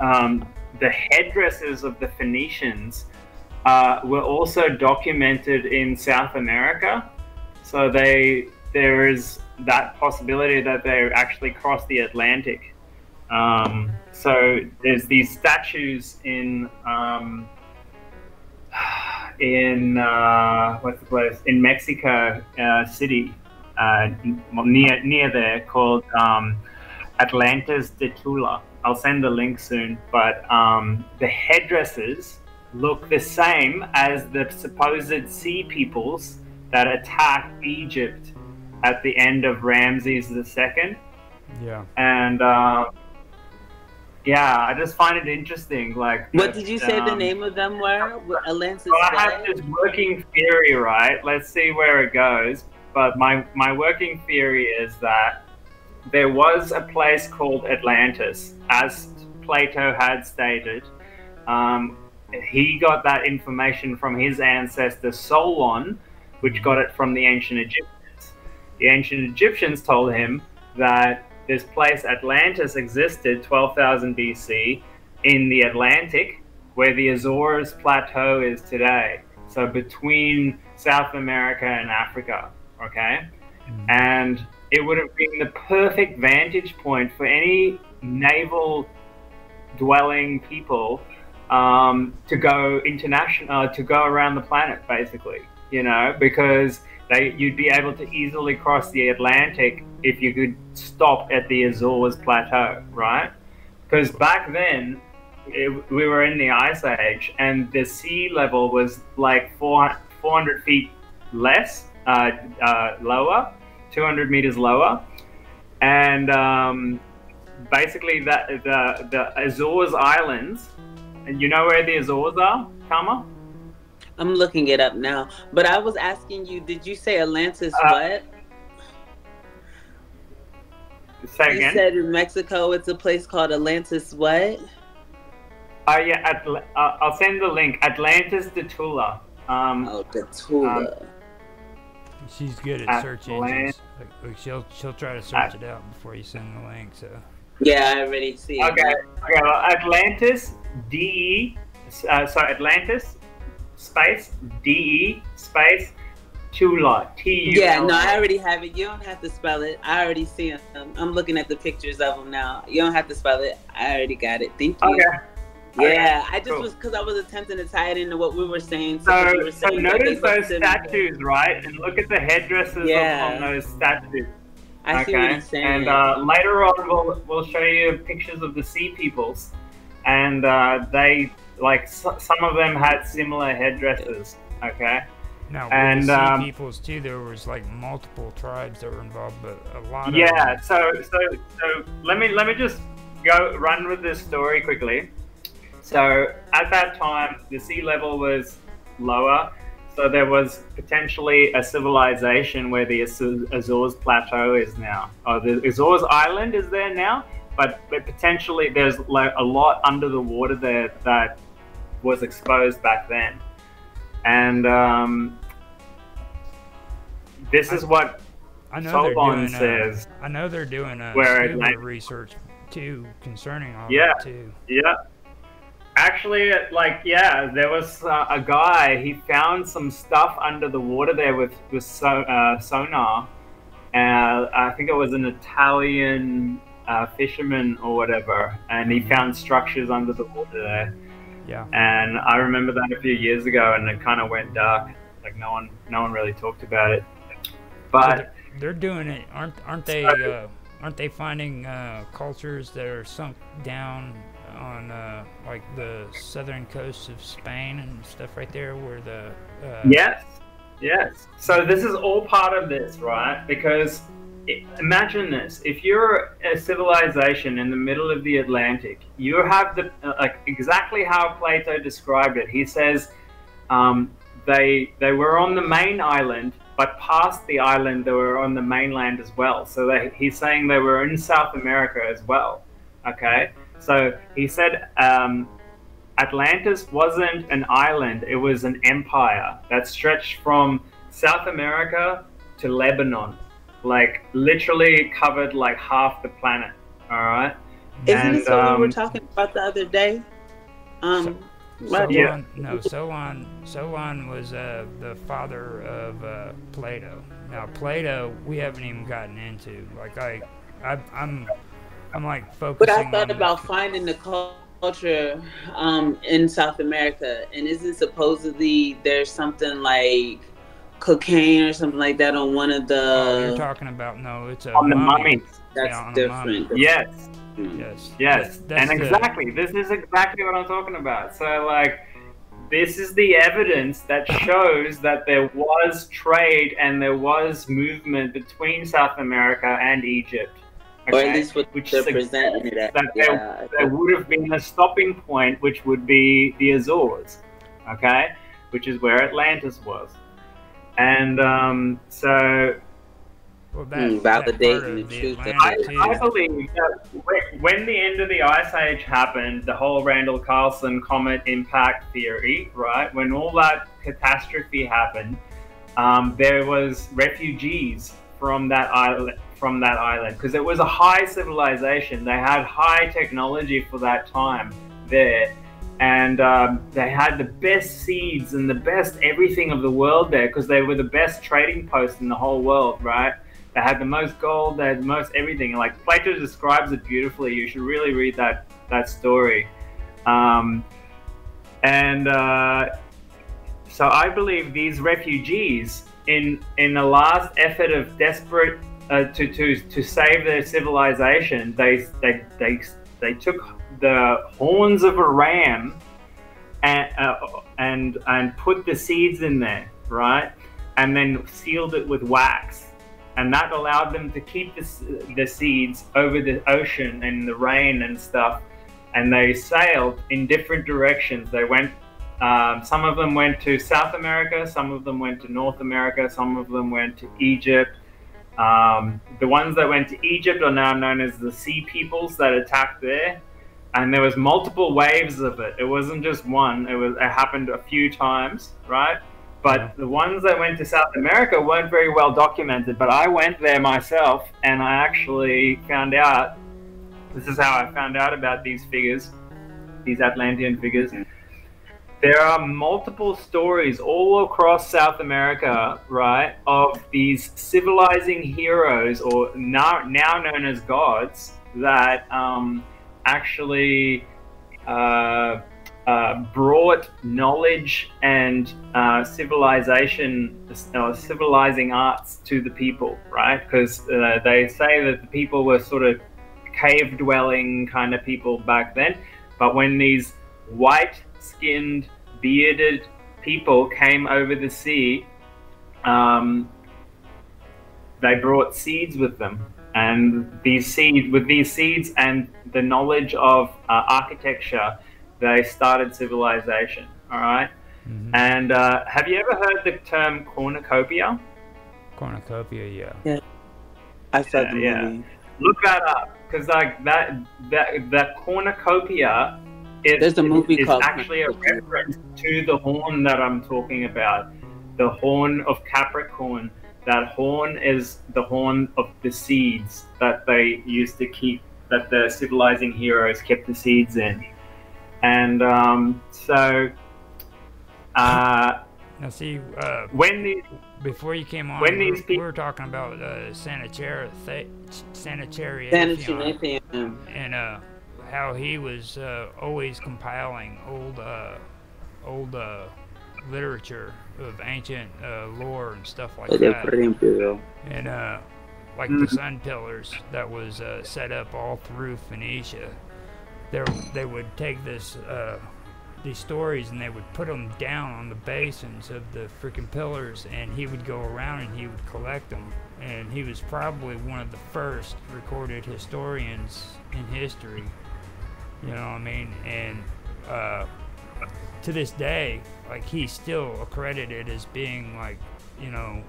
um, the headdresses of the Phoenicians uh, were also documented in South America. So they there is that possibility that they actually crossed the Atlantic. Um, so there's these statues in um, in uh, what's the place in Mexico uh, City, uh, near near there, called um, Atlantis de Tula. I'll send the link soon, but um, the headdresses look the same as the supposed sea peoples that attacked Egypt at the end of Ramses II yeah. and uh, yeah, I just find it interesting. Like, What that, did you say the um, name of them were? What- Atlantis So I have this working theory, right? Let's see where it goes. But my my working theory is that there was a place called Atlantis, as Plato had stated. Um, he got that information from his ancestor Solon, which got it from the ancient Egyptians. The ancient Egyptians told him that this place Atlantis existed 12,000 BC in the Atlantic, where the Azores Plateau is today. So between South America and Africa, okay? Mhm. And it would have been the perfect vantage point for any naval dwelling people um, to go international, uh, to go around the planet, basically. you know, because they you'd be able to easily cross the Atlantic if you could stop at the Azores Plateau, right? Because back then it, we were in the ice age and the sea level was like 400, 400 feet less, uh, uh, lower, 200 meters lower, and um, basically that the the Azores Islands, and you know where the Azores are, Kama? I'm looking it up now. But I was asking you, did you say Atlantis Uh, what? Say You again. said in Mexico it's a place called Atlantis what? Oh yeah, Atl- uh, I'll send the link. Atlantis de Tula. Um, Oh, the Tula. Um, She's good at At search Atlant- engines. Like, like she'll she'll try to search it out before you send the link. So yeah, I already see it. okay, okay. Well, Atlantis D E. Uh, sorry, Atlantis space D E space Tula T U. Yeah, no, I already have it. You don't have to spell it. I already see them. I'm looking at the pictures of them now. You don't have to spell it. I already got it. Thank you. Okay. Yeah, I just cool. was because I was attempting to tie it into what we were saying. So, So, we were saying that notice those statues, right? And look at the headdresses Yeah. on those statues. I see what you're saying. And uh, later on, we'll we'll show you pictures of the sea peoples, and uh, they like s- some of them had similar headdresses. Okay. now with And, the sea um, peoples too, there was like multiple tribes that were involved, but a lot Yeah. them- So so so let me let me just go run with this story quickly. So at that time, the sea level was lower. So there was potentially a civilization where the Azores Plateau is now. Oh, the Azores Island is there now, but, but potentially there's like a lot under the water there that was exposed back then. And um, this is what I know doing. Uh, says. I know they're doing uh, Where scuba research too concerning all Yeah. that too. Yeah. Actually, like, yeah, there was uh, a guy. He found some stuff under the water there with with so, uh, sonar. Uh, I think it was an Italian uh, fisherman or whatever, and he found structures under the water there. Yeah. And I remember that a few years ago, and it kind of went dark. Like no one, no one really talked about it. But They're doing it, aren't aren't they? Uh, aren't they finding uh, cultures that are sunk down on uh, like the southern coast of Spain and stuff right there, where the uh, Yes, yes. So this is all part of this, right? Because imagine this: if you're a civilization in the middle of the Atlantic, you have the like exactly how Plato described it. He says um, they they were on the main island, but past the island, they were on the mainland as well. So they, he's saying they were in South America as well. Okay, so he said. Um, Atlantis wasn't an island, it was an empire that stretched from South America to Lebanon. Like, literally covered like half the planet. Alright? Isn't and, this what we were um, talking about the other day? Um, Solon, Roger. no, Solon. Solon was uh, the father of uh, Plato. Now Plato, we haven't even gotten into. Like I, I I'm, I'm like focusing. But I thought on about finding the culture um, in South America, and isn't supposedly there's something like cocaine or something like that on one of Oh, you're talking about no, it's a On the mummy. mummies. that's yeah, on the mummy. different. Yes. Mm. Yes. Yes. That's- that's and the- exactly. This is exactly what I'm talking about. So, like, this is the evidence that shows that there was trade and there was movement between South America and Egypt. Or at okay? least what Which they're suggests presenting it at. that there, there would have been a stopping point, which would be the Azores, okay, which is where Atlantis was. And um, so Well, that, that part validating of the the truth of I, I believe that when- when the end of the ice age happened, the whole Randall Carlson comet impact theory, right? When all that catastrophe happened, um, there was refugees from that island from that island because it was a high civilization. They had high technology for that time there, and um, they had the best seeds and the best everything of the world there because they were the best trading post in the whole world, right? They had the most gold, they had the most everything. Like Plato describes it beautifully. You should really read that that story. Um, and uh, so I believe these refugees, in in the last effort of desperate uh, to to to save their civilization, they they they they took the horns of a ram and uh, and and put the seeds in there, right, and then sealed it with wax. And that allowed them to keep the, the seeds over the ocean and the rain and stuff. And they sailed in different directions. They went um, some of them went to South America, some of them went to North America, some of them went to Egypt. Um, the ones that went to Egypt are now known as the Sea Peoples that attacked there, and there was multiple waves of it. It wasn't just one; it was it happened a few times, right? But the ones that went to South America weren't very well documented. But I went there myself, and I actually found out. This is how I found out about these figures, these Atlantean figures there are multiple stories all across South America, right, of these civilizing heroes, or now, now known as gods, that um, actually uh, uh, brought knowledge and uh, civilization, uh, civilizing arts to the people, right? Because uh, they say that the people were sort of cave dwelling kind of people back then, but when these white skinned, bearded people came over the sea, um, they brought seeds with them. And these seeds, with these seeds and the knowledge of uh, architecture, they started civilization. All right? mm-hmm. And uh, have you ever heard the term cornucopia? Cornucopia, yeah. Yeah. I said yeah, yeah. Look that up because like that that that cornucopia it, There's a movie it's called. actually a reference to the horn that I'm talking about, the horn of Capricorn. That horn is the horn of the seeds that they used to keep, that the civilizing heroes kept the seeds in, and um, so. Uh, now see, uh, when these before you came on, when we, these we were talking about uh, Sanchuniathon, Sanchuniathon, and uh, how he was uh, always compiling old uh, old uh, literature of ancient uh, lore and stuff like that. And uh, like the mm-hmm. sun pillars that was uh, set up all through Phoenicia. There, they would take this these stories and they would put them down on the basins of the freaking pillars and he would go around and he would collect them and he was probably one of the first recorded historians in history you know what I mean? And uh, to this day, like he's still accredited as being like, you know,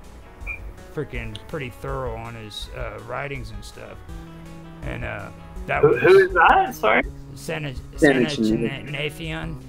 freaking pretty thorough on his uh, writings and stuff. And uh, that who, was who is that? Sorry, Senate Nathan.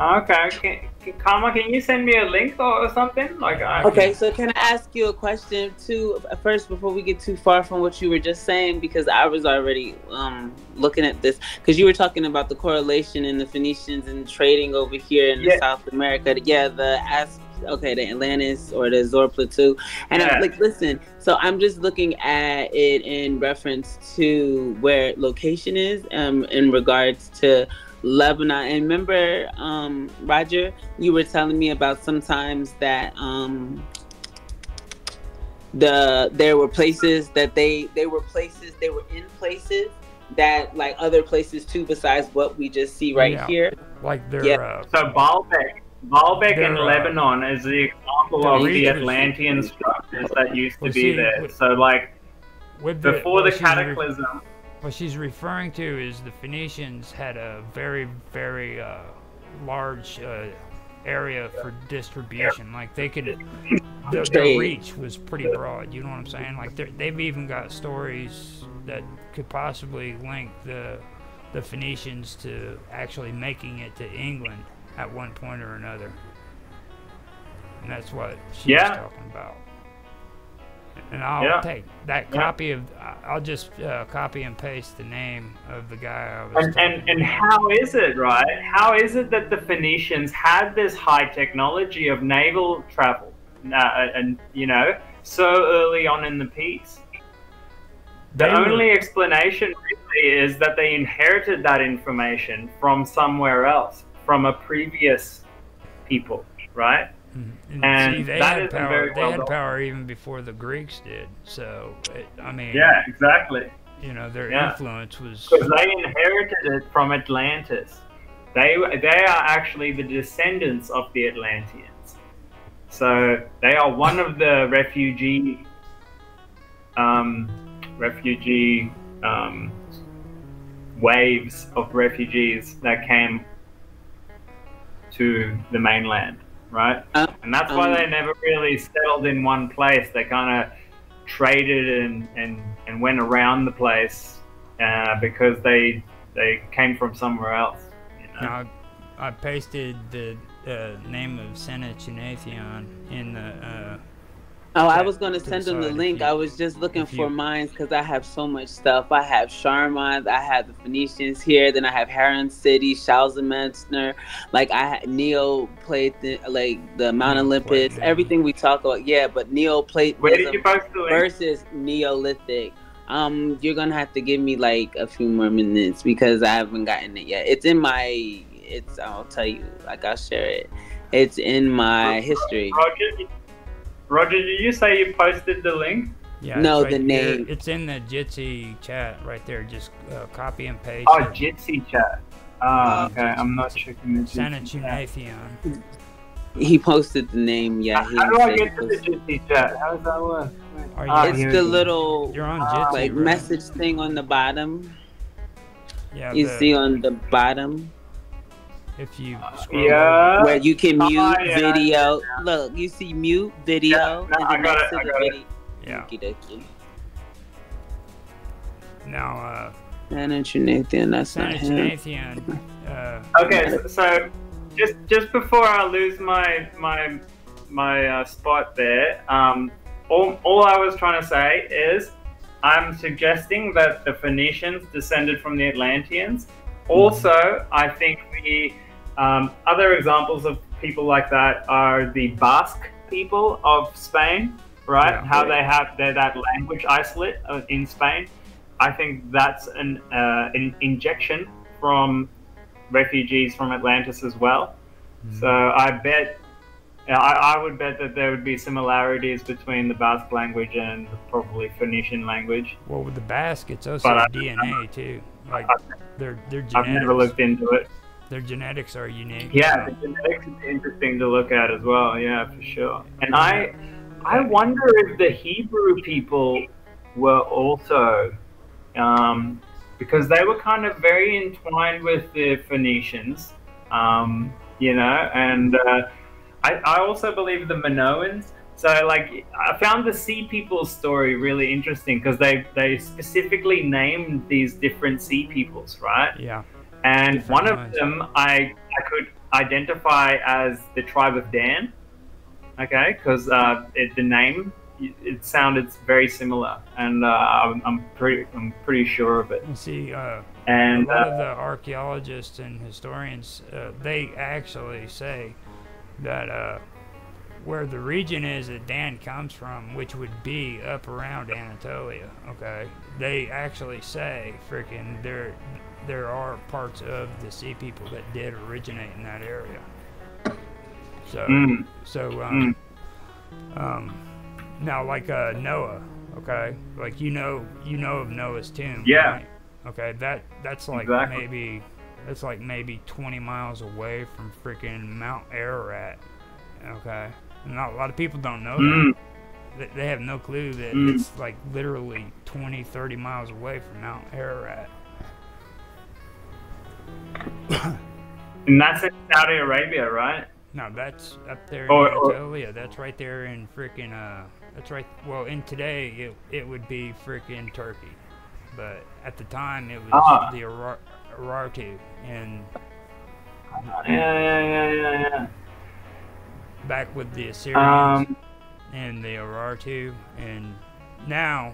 Okay, can, Karma, can you send me a link or, something? Like, I okay, so can I ask you a question too first before we get too far from what you were just saying? Because I was already um, looking at this because you were talking about the correlation in the Phoenicians and trading over here in yeah. South America. Yeah, the as okay, the Atlantis or the Azore Plateau. And yeah. I'm like, listen, so I'm just looking at it in reference to where location is um, in regards to Lebanon. And remember, um, Roger, you were telling me about sometimes that um, the there were places that they they were places they were in places that like other places too besides what we just see right yeah. here. Like they're yeah. uh, so Baalbek. Baalbek in uh, Lebanon is the example of the Atlantean structures that used to be there. so like before the, the cataclysm what she's referring to is the Phoenicians had a very, very uh, large uh, area for distribution. Like they could, the, their reach was pretty broad. You know what I'm saying? Like they've even got stories that could possibly link the the Phoenicians to actually making it to England at one point or another. And that's what she's yeah. talking about and I'll yeah. take that yeah. copy of. I'll just uh, copy and paste the name of the guy I was. And, and and how is it right? How is it that the Phoenicians had this high technology of naval travel, uh, and you know, so early on in the piece? The they only were... explanation really is that they inherited that information from somewhere else, from a previous people, right? Mhm. And see, they had power. very They well had done. power even before the Greeks did. So, it, I mean, Yeah, exactly. you know, their Yeah. influence was. Because they inherited it from Atlantis. They they are actually the descendants of the Atlanteans. So they are one of the refugee um, refugee um, waves of refugees that came to the mainland, right? Um, And that's why um, they never really settled in one place. They kind of traded and, and, and went around the place uh, because they they came from somewhere else. You know? Now, I pasted the uh, name of Sanchuniathon in the. Uh, Oh, I was gonna send them the link. I was just looking for mines because I have so much stuff. I have Sharmans, I have the Phoenicians here, then I have Heron City, Shalzemaster. Like I had Neoplate, like the Mount Olympus, everything we talk about. Yeah, but Neoplatonism Where did you post the link? versus Neolithic. Um, you're gonna have to give me like a few more minutes because I haven't gotten it yet. It's in my. It's. I'll tell you. Like I'll share it. It's in my history. Roger, Roger, did you say you posted the link? yeah, No, it's the right here. name. It's in the Jitsi chat right there. Just uh, copy and paste. Oh, it. Jitsi chat. Oh, okay. I'm not checking the Jitsi chat. Sanchuniathon. He posted the name. Yeah. How He how do I get to the posted- Jitsi chat? How does that work? Are you? Ah, It's the little you're on Ah, Jitsi. like right? message thing on the bottom. Yeah. You the- see on the bottom if you Uh, scroll yeah. where you can Ah, mute yeah, video. Look, you see mute video. Yeah, no, and I then got it, I the got it. Yeah. Okey-dokey. Now, uh, And it's Nathan. That's not him. Sanchuniathon. Uh, Okay, so, so just just before I lose my my my uh, spot there, um, all all I was trying to say is I'm suggesting that the Phoenicians descended from the Atlanteans. Also, I think the um, other examples of people like that are the Basque people of Spain, right? Yeah. How they have they're that language isolate uh, in Spain. I think that's an uh, an injection from refugees from Atlantis as well. So I bet, I, I would bet that there would be similarities between the Basque language and probably Phoenician language. well, with the Basque, it's also I- DNA too. Like their their I've never looked into it. Their genetics are unique. Yeah, the genetics is interesting to look at as well. Yeah, for sure. And I, I wonder if the Hebrew people were also, um, because they were kind of very entwined with the Phoenicians, um, you know, and uh, I, I also believe the Minoans. So, like, I found the Sea People's story really interesting because they, they specifically named these different Sea Peoples, right? yeah. And one of ones. them I I could identify as the tribe of Dan. Okay, because uh, the name it sounded very similar, and uh, I'm, I'm pretty I'm pretty sure of it. See, uh, a And lot of uh, the archaeologists and historians, uh, they actually say that uh, where the region is that Dan comes from, which would be up around Anatolia, okay, they actually say freaking there there are parts of the sea people that did originate in that area. So, mm, so um, um, now like uh, Noah, okay, like you know you know of Noah's tomb, Yeah. right? Okay, that that's like Exactly. maybe that's like maybe 20 miles away from freaking Mount Ararat. Okay, not, a lot of people don't know mm, that. They, they have no clue that Mm. it's like literally 20, 30 miles away from Mount Ararat. And that's in Saudi Arabia, right? No, that's up there Or- in Anatolia. That's right there in freaking uh. That's right. Well, in today it it would be freaking Turkey, but at the time it was Ah. the Arar- Urartu, and Yeah, yeah, yeah, yeah, yeah. back with the Assyrians Um, and the Urartu, and now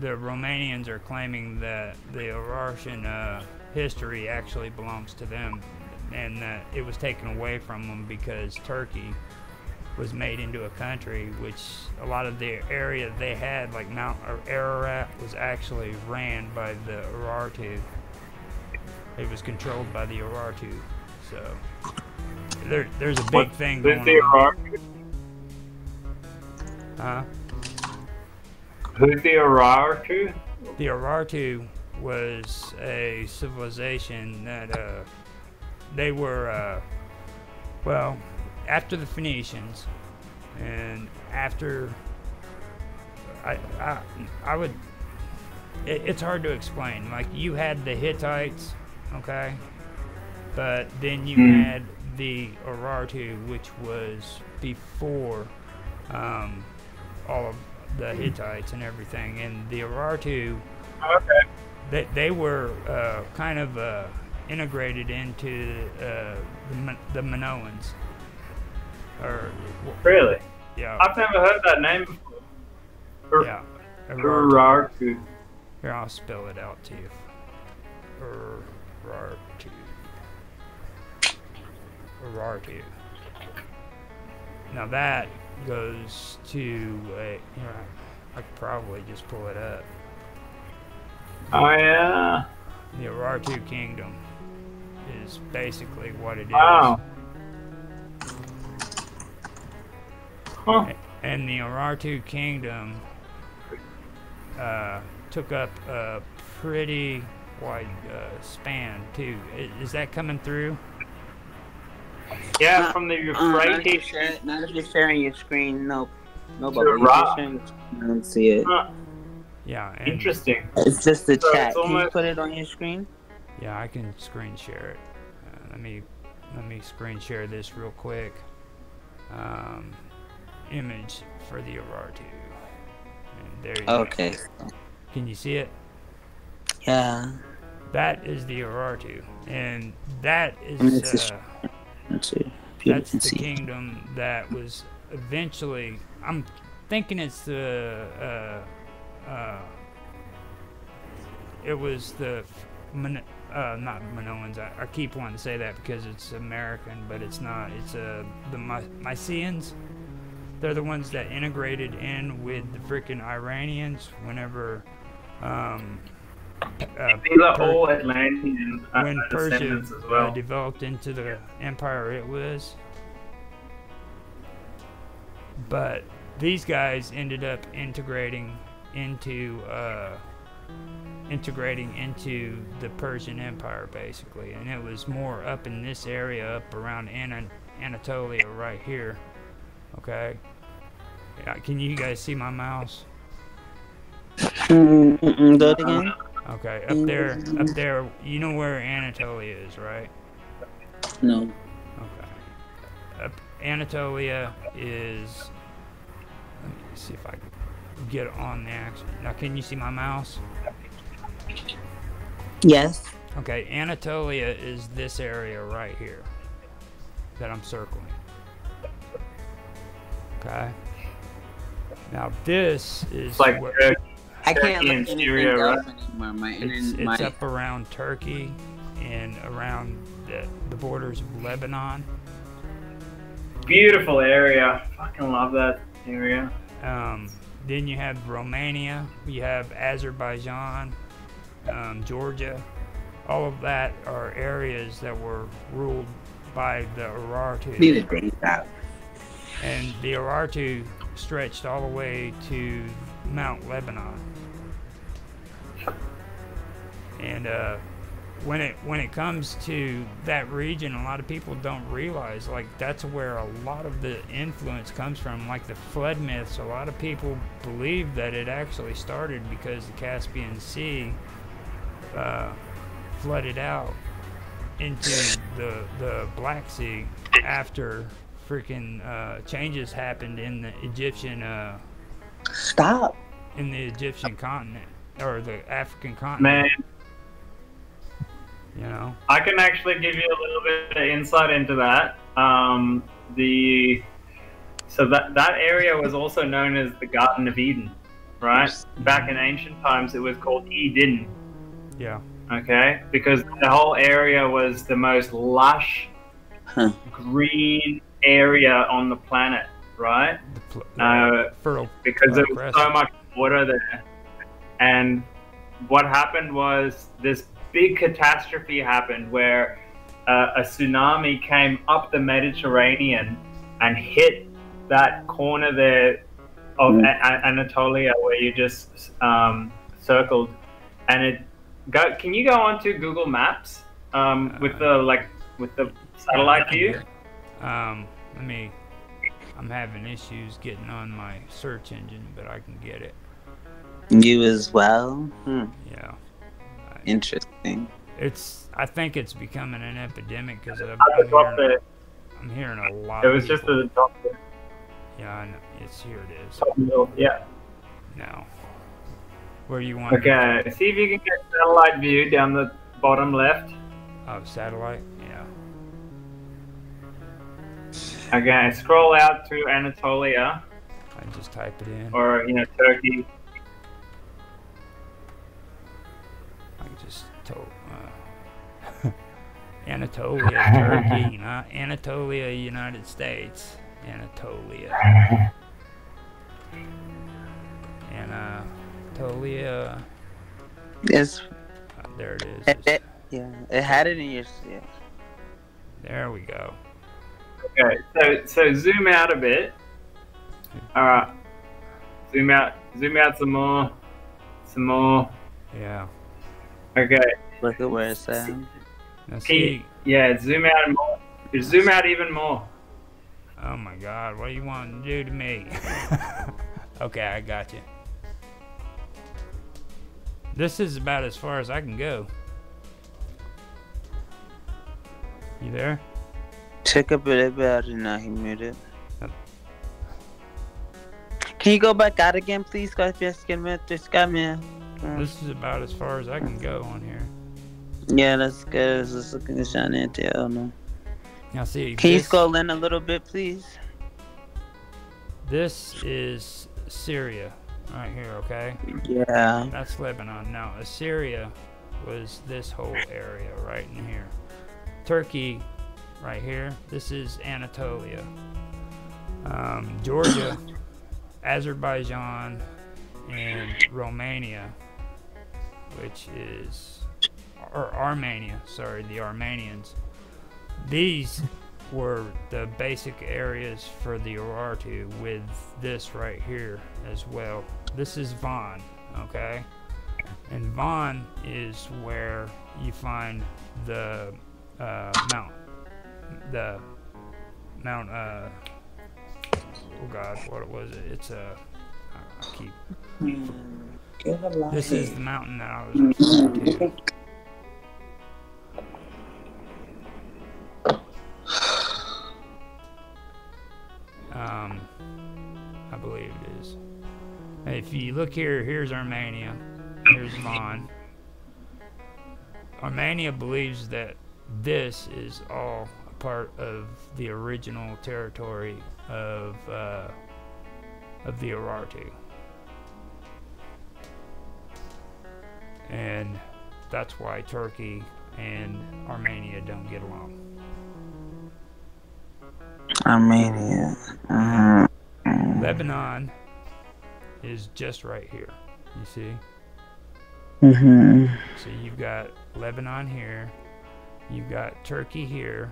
the Romanians are claiming that the Urartian uh, history actually belongs to them, and that it was taken away from them because Turkey was made into a country, which a lot of the area they had, like Mount Ararat, was actually ran by the Urartu. It was controlled by the Urartu, so there, there's a big What- thing going the on. Urartu? Huh? Who's the Urartu? The Urartu was a civilization that uh, they were, uh, well, after the Phoenicians and after I, I, I would. It, it's hard to explain. Like you had the Hittites, okay, but then you Hmm. had the Urartu, which was before um, all of the Hittites and everything, and the Urartu Okay. They, they were uh, kind of uh, integrated into uh, the, the Minoans. Or, Really? yeah, I've never heard that name before. Ur- yeah. Urartu. Here, I'll spell it out to you. Urartu. Urartu. Now that goes to a. Here, I, I could probably just pull it up. Oh yeah. The Urartu Kingdom is basically what it is. Wow. Huh. And the Urartu Kingdom uh, took up a pretty wide uh, span too. Is that coming through? Yeah, Uh, from the Uh, not, if you're Euphrates. share, not if you're sharing your screen. No, no, but if you're sharing I don't see it. Huh, Yeah. And Interesting. It's just the So chat. it's Can you put it on your screen? Yeah, I can screen share it. Uh, let me let me screen share this real quick. Um, image for the Urartu. And there you go. Okay. go. Can you see it? Yeah. That is the Urartu, and that And it's is a uh, Let's see. That's the see. kingdom that was eventually. I'm thinking it's the. Uh, uh, it was the. Uh, not Minoans. I, I keep wanting to say that because it's American, but it's not. It's uh, the My- Mycenaeans. They're the ones that integrated in with the freaking Iranians whenever. Um, uh, These are Per- all Atlantean uh, when Persia as uh, well. developed into the empire it was. But these guys ended up integrating into uh, integrating into the Persian Empire basically, and it was more up in this area, up around Ana- Anatolia, right here. Okay. Yeah, can you guys see my mouse? Mm, mm, mm, again. Okay, up there, up there. You know where Anatolia is, right? No. Okay. Up Anatolia is. Let me see if I can get on the action. Now, can you see my mouse? Yes. Okay, Anatolia is this area right here that I'm circling. Okay. Now this is It's like where- Turkey. I can't look and Syria, right? anymore. My it's, internet, it's my up around Turkey and around the, the borders of Lebanon. Beautiful area. Fucking love that area. Um, then you have Romania, you have Azerbaijan, um, Georgia. All of that are areas that were ruled by the Urartu. And the Urartu stretched all the way to Mount Lebanon. And uh, when it when it comes to that region, a lot of people don't realize like that's where a lot of the influence comes from. Like the flood myths, a lot of people believe that it actually started because the Caspian Sea uh, flooded out into the the Black Sea after freaking uh, changes happened in the Egyptian uh, Stop. in the Egyptian continent or the African continent. Man, You know. I can actually give you a little bit of insight into that. Um, the so that that area was also known as the Garden of Eden, right? Back in ancient times, it was called Eden. Yeah. Okay, because the whole area was the most lush, Huh. green area on the planet, right? The, pl- Uh, fertile. because there was so much water there. And what happened was this big catastrophe happened where uh, a tsunami came up the Mediterranean and hit that corner there of Mm. A- A- Anatolia where you just um, circled, and it go. Can you go onto Google Maps um, with the like with the satellite view? Um, let me. I'm having issues getting on my search engine, but I can get it. You as well? Hmm. Yeah. Interesting. It's. I think it's becoming an epidemic because I'm, I'm, hearing, I'm hearing a lot. it of was just people- at the top, there, Yeah, I know. It's here. It is. top middle. Yeah. No. Where you want? Okay. See if you can get satellite view down the bottom left. Oh, satellite. Yeah. Okay. Scroll out to Anatolia I just type it in. or you know Turkey. Anatolia, Turkey, not Anatolia, United States. Anatolia. Anatolia. It's Uh, there it is. it, It's- it- yeah. It had it in your yeah. there we go. Okay. So so zoom out a bit. All right. Zoom out. Zoom out some more. Some more. Yeah. Okay. Look at where it's at. Now see. yeah. Zoom out more. Zoom out even more. Oh my God, what do you want to do to me? okay, I got you. This is about as far as I can go. You there? Check up a little bit now he muted. Yep. Can you go back out again, please? Guys, just get me this guy, man. This is about as far as I can go on here. Yeah, that's good. It's just looking at no. Now see, Can you scroll in a little bit, please? this is Syria right here, okay? Yeah. That's Lebanon. Now, Assyria was this whole area right in here. Turkey, right here. This is Anatolia. Um, Georgia, Azerbaijan, and Romania, which is or Armenia. Sorry, the Armenians. These were the basic areas for the Urartu with this right here as well. This is Van, okay? And Van is where you find the uh, mount, the mount, uh, oh god, what was it? It's a, I I keep, this is the mountain that I was referring to. Um, I believe it is. If you look here, here's Armenia, here's Van. Armenia believes that this is all a part of the original territory of uh, of the Urartu, and that's why Turkey and Armenia don't get along. Armenia. Mhm. Lebanon is just right here. You see? Mhm. So you've got Lebanon here, you've got Turkey here,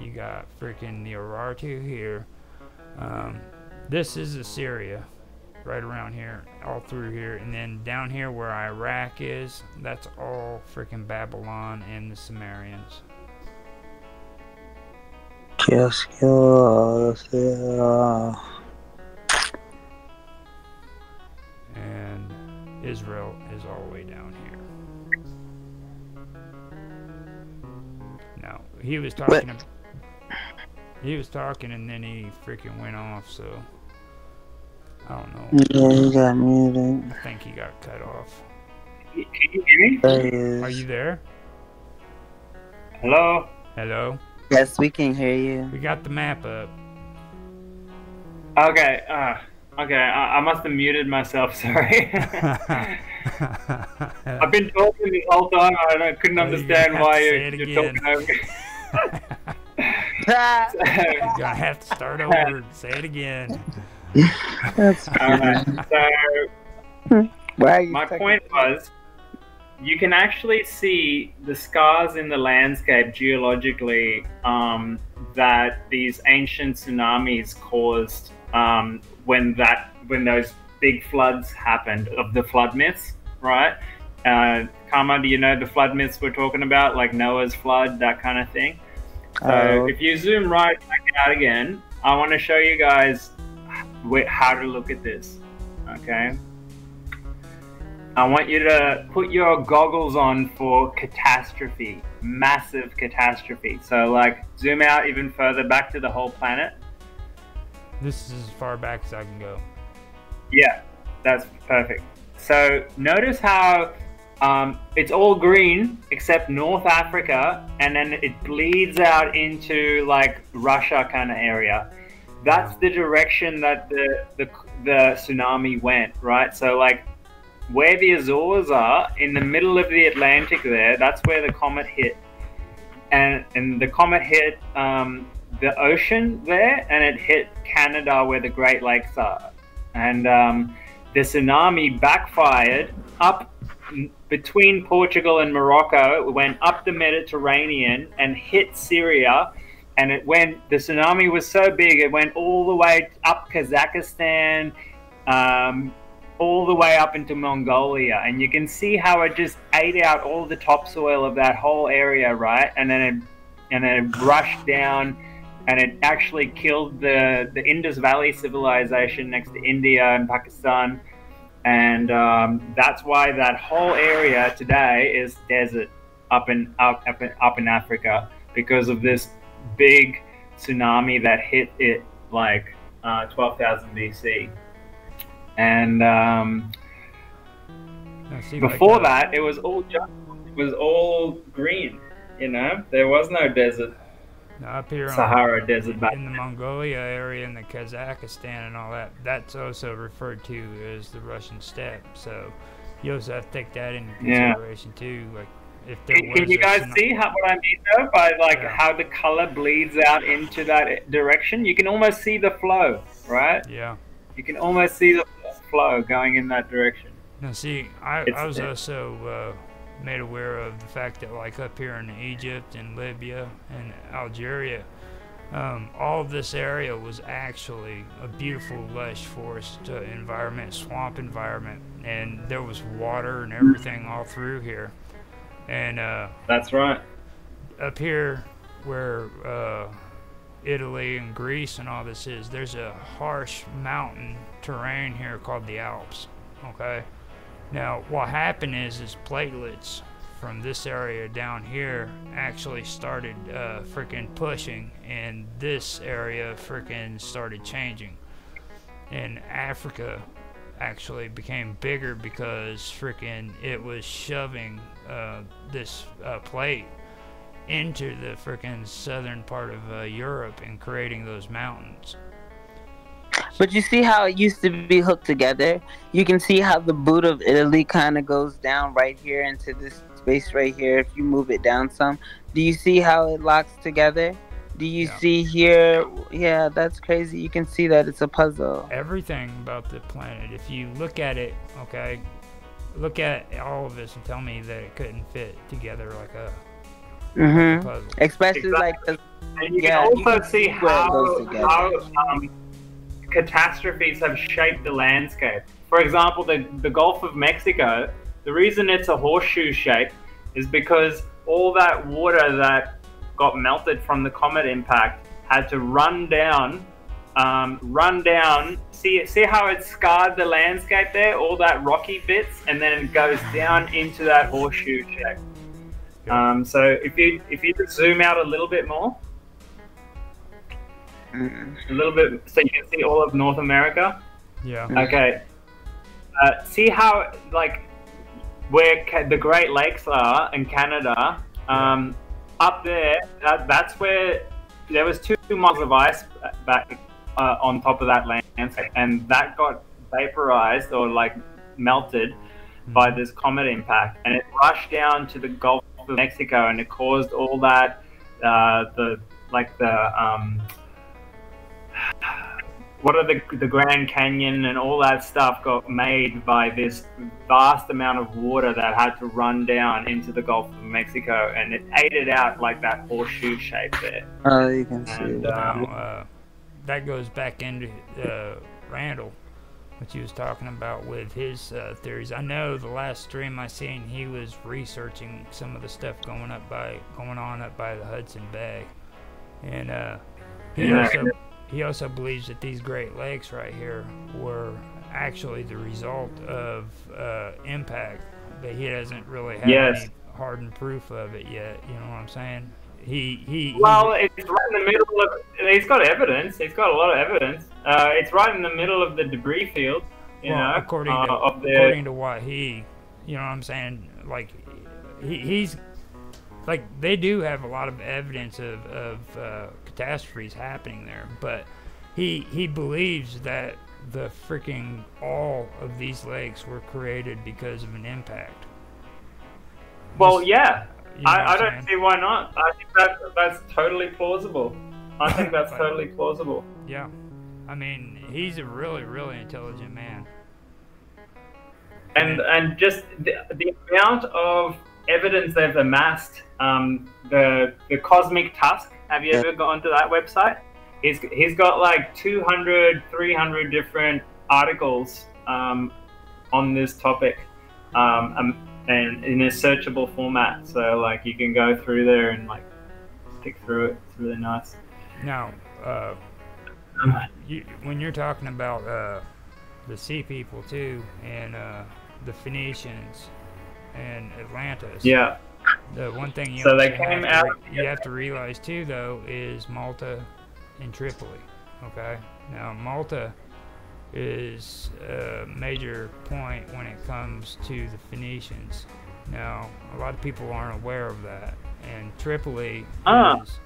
you got freaking the Urartu here. Um, this is Assyria, right around here, all through here, and then down here where Iraq is, that's all freaking Babylon and the Sumerians. Yes, yes, yeah. and Israel is all the way down here. Now he was talking. ab- he was talking, and then he freaking went off. So I don't know. Yeah, you got muted. I think he got cut off. Can you hear me? There he is. Are you there? Hello. Hello. Yes, we can hear you. We got the map up. Okay. Uh, okay. I, I must have muted myself. Sorry. I've been talking this whole time. I, I couldn't Oh, you understand why you, say it you're again. talking over me. You're gonna have to start over. Say it again. That's Alright, so Why are you my point was, you can actually see the scars in the landscape geologically um, that these ancient tsunamis caused um, when that when those big floods happened of the flood myths, right? Uh, Karma, do you know the flood myths we're talking about, like Noah's flood, that kind of thing? So Oh. if you zoom right back out again, I want to show you guys how to look at this. Okay. I want you to put your goggles on for catastrophe, massive catastrophe. So, like, zoom out even further back to the whole planet. This is as far back as I can go. Yeah, that's perfect. So notice how um, it's all green except North Africa, and then it bleeds out into like Russia kind of area. That's the direction that the, the the tsunami went, right? So like where the Azores are in the middle of the Atlantic, there, that's where the comet hit, and and the comet hit um, the ocean there, and it hit Canada where the Great Lakes are and um, the tsunami backfired up between Portugal and Morocco. It went up the Mediterranean and hit Syria. And it went. The tsunami was so big, it went all the way up Kazakhstan, um, all the way up into Mongolia, and you can see how it just ate out all the topsoil of that whole area, right? And then it, and then it rushed down and it actually killed the the Indus Valley civilization next to India and Pakistan, and um, that's why that whole area today is desert up in up up in, up in Africa because of this big tsunami that hit it like uh, 12,000 BC, and um, like, before uh, that it was all just, it was all green. You know, there was no desert, now up here on, Sahara desert back in the Mongolia area and the Kazakhstan and all that, that's also referred to as the Russian steppe. So you also have to take that into Yeah. consideration too. Like if there Can, was can you guys see how, what I mean though by like Yeah. how the color bleeds out into that direction? You can almost see the flow, right? Yeah. You can almost see the flow going in that direction. Now, see, I, I was also uh, made aware of the fact that, like, up here in Egypt and Libya and Algeria, um, all of this area was actually a beautiful, lush forest uh, environment, swamp environment, and there was water and everything all through here. And uh, That's right. up here where uh, Italy and Greece and all this is, there's a harsh mountain terrain here called the Alps. Okay. Now, what happened is, is platelets from this area down here actually started uh, freaking pushing, and this area freaking started changing. And Africa actually became bigger because freaking it was shoving uh, this uh, plate into the freaking southern part of uh, Europe and creating those mountains. But you see how it used to be hooked together? You can see how the boot of Italy kind of goes down right here into this space right here if you move it down some. Do you see how it locks together? Do you Yeah. see here? Yeah, that's crazy. You can see that it's a puzzle. Everything about the planet, if you look at it, okay, look at all of this and tell me that it couldn't fit together like a hmm puzzle. Especially like the And you Yeah, can you also can see see where it goes how, how um, catastrophes have shaped the landscape. For example, the, the Gulf of Mexico, the reason it's a horseshoe shape is because all that water that got melted from the comet impact had to run down, um, run down. See, see how it scarred the landscape there, all that rocky bits, and then it goes down into that horseshoe shape. Um, so if you if you just zoom out a little bit more, Mm. a little bit so you can see all of North America. Yeah. Okay. Uh, see how like where ca- the Great Lakes are in Canada. Um, up there, that, that's where there was two miles of ice back uh, on top of that landscape, and that got vaporized or like melted by this comet impact, and it rushed down to the Gulf of Mexico, and it caused all that uh, the like the um, what are the the Grand Canyon and all that stuff got made by this vast amount of water that had to run down into the Gulf of Mexico, and it ate it out like that horseshoe shape there. Oh, you can see. And, it. uh, Now, uh, that goes back into uh, Randall, what he was talking about with his uh, theories. I know the last stream I seen, he was researching some of the stuff going up by going on up by the Hudson Bay, and uh, he Yeah. also he also believes that these Great Lakes right here were actually the result of uh, impact, but he doesn't really have Yes. any hardened proof of it yet. You know what I'm saying? He he. he- Well, it's right in the middle of. He's got evidence. He's got a lot of evidence. Uh, it's right in the middle of the debris field. You well, know, according uh, to the. according to what he, you know, what I'm saying, like, he, he's like they do have a lot of evidence of of uh, catastrophes happening there, but he he believes that the freaking all of these lakes were created because of an impact. well, Just- yeah. you know I, I don't saying? see why not. I think that that's totally plausible. I think that's Right. totally plausible. Yeah, I mean, he's a really really intelligent man. and and just the, the amount of evidence they've amassed um, the the cosmic tusk have you Yeah. ever gone to that website? He's, he's got like 200 300 different articles um, on this topic um, um, and in a searchable format. So like you can go through there and like pick through it. It's really nice. Now, uh, you, when you're talking about uh, the sea people too, and uh, the Phoenicians and Atlantis, yeah the one thing you, So they came have to out- you have to realize too, though, is Malta and Tripoli. Okay, now Malta is a major point when it comes to the Phoenicians. Now, a lot of people aren't aware of that, and Tripoli Ah. is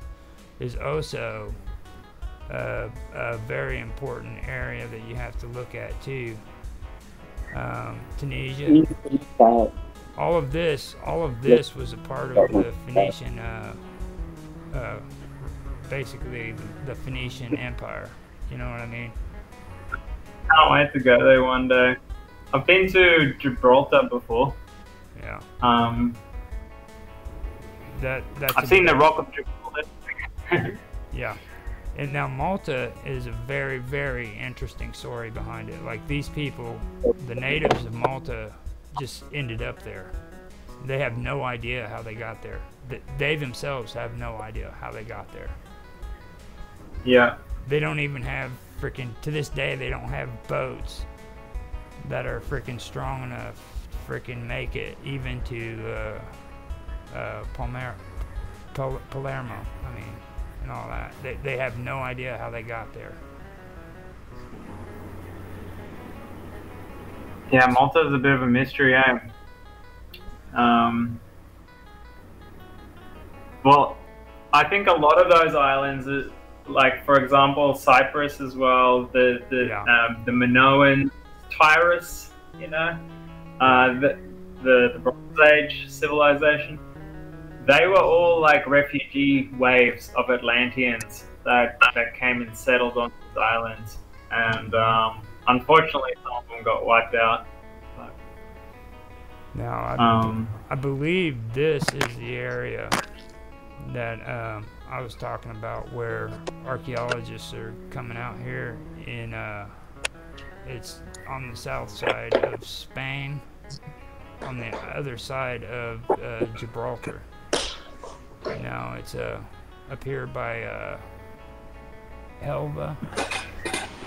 is also a, a very important area that you have to look at too. Um, Tunisia, all of this, all of this was a part of the Phoenician, uh, uh, basically the Phoenician Empire. You know what I mean? I can't wait to go there one day i've been to gibraltar before Yeah. um, That that's. i've a seen the rock of gibraltar Yeah. And now Malta is a very, very interesting story behind it. Like these people, the natives of Malta, just ended up there. They have no idea how they got there. They themselves have no idea how they got there. yeah They don't even have freaking to this day. They don't have boats that are freaking strong enough to freaking make it even to uh, uh, Palmer, Pal- Palermo. I mean, and all that. They they have no idea how they got there. Yeah, Malta is a bit of a mystery, eh? Um, well, I think a lot of those islands, uh, like for example Cyprus as well, the the Yeah. um, the Minoan, Tyrus, you know, uh, the, the the Bronze Age civilization, they were all like refugee waves of Atlanteans that that came and settled on these islands, and um, unfortunately some of them got wiped out. Now I, Um, I believe this is the area that um, I was talking about where archaeologists are coming out here in uh, it's on the south side of Spain on the other side of uh, Gibraltar now it's uh, up here by uh, Elva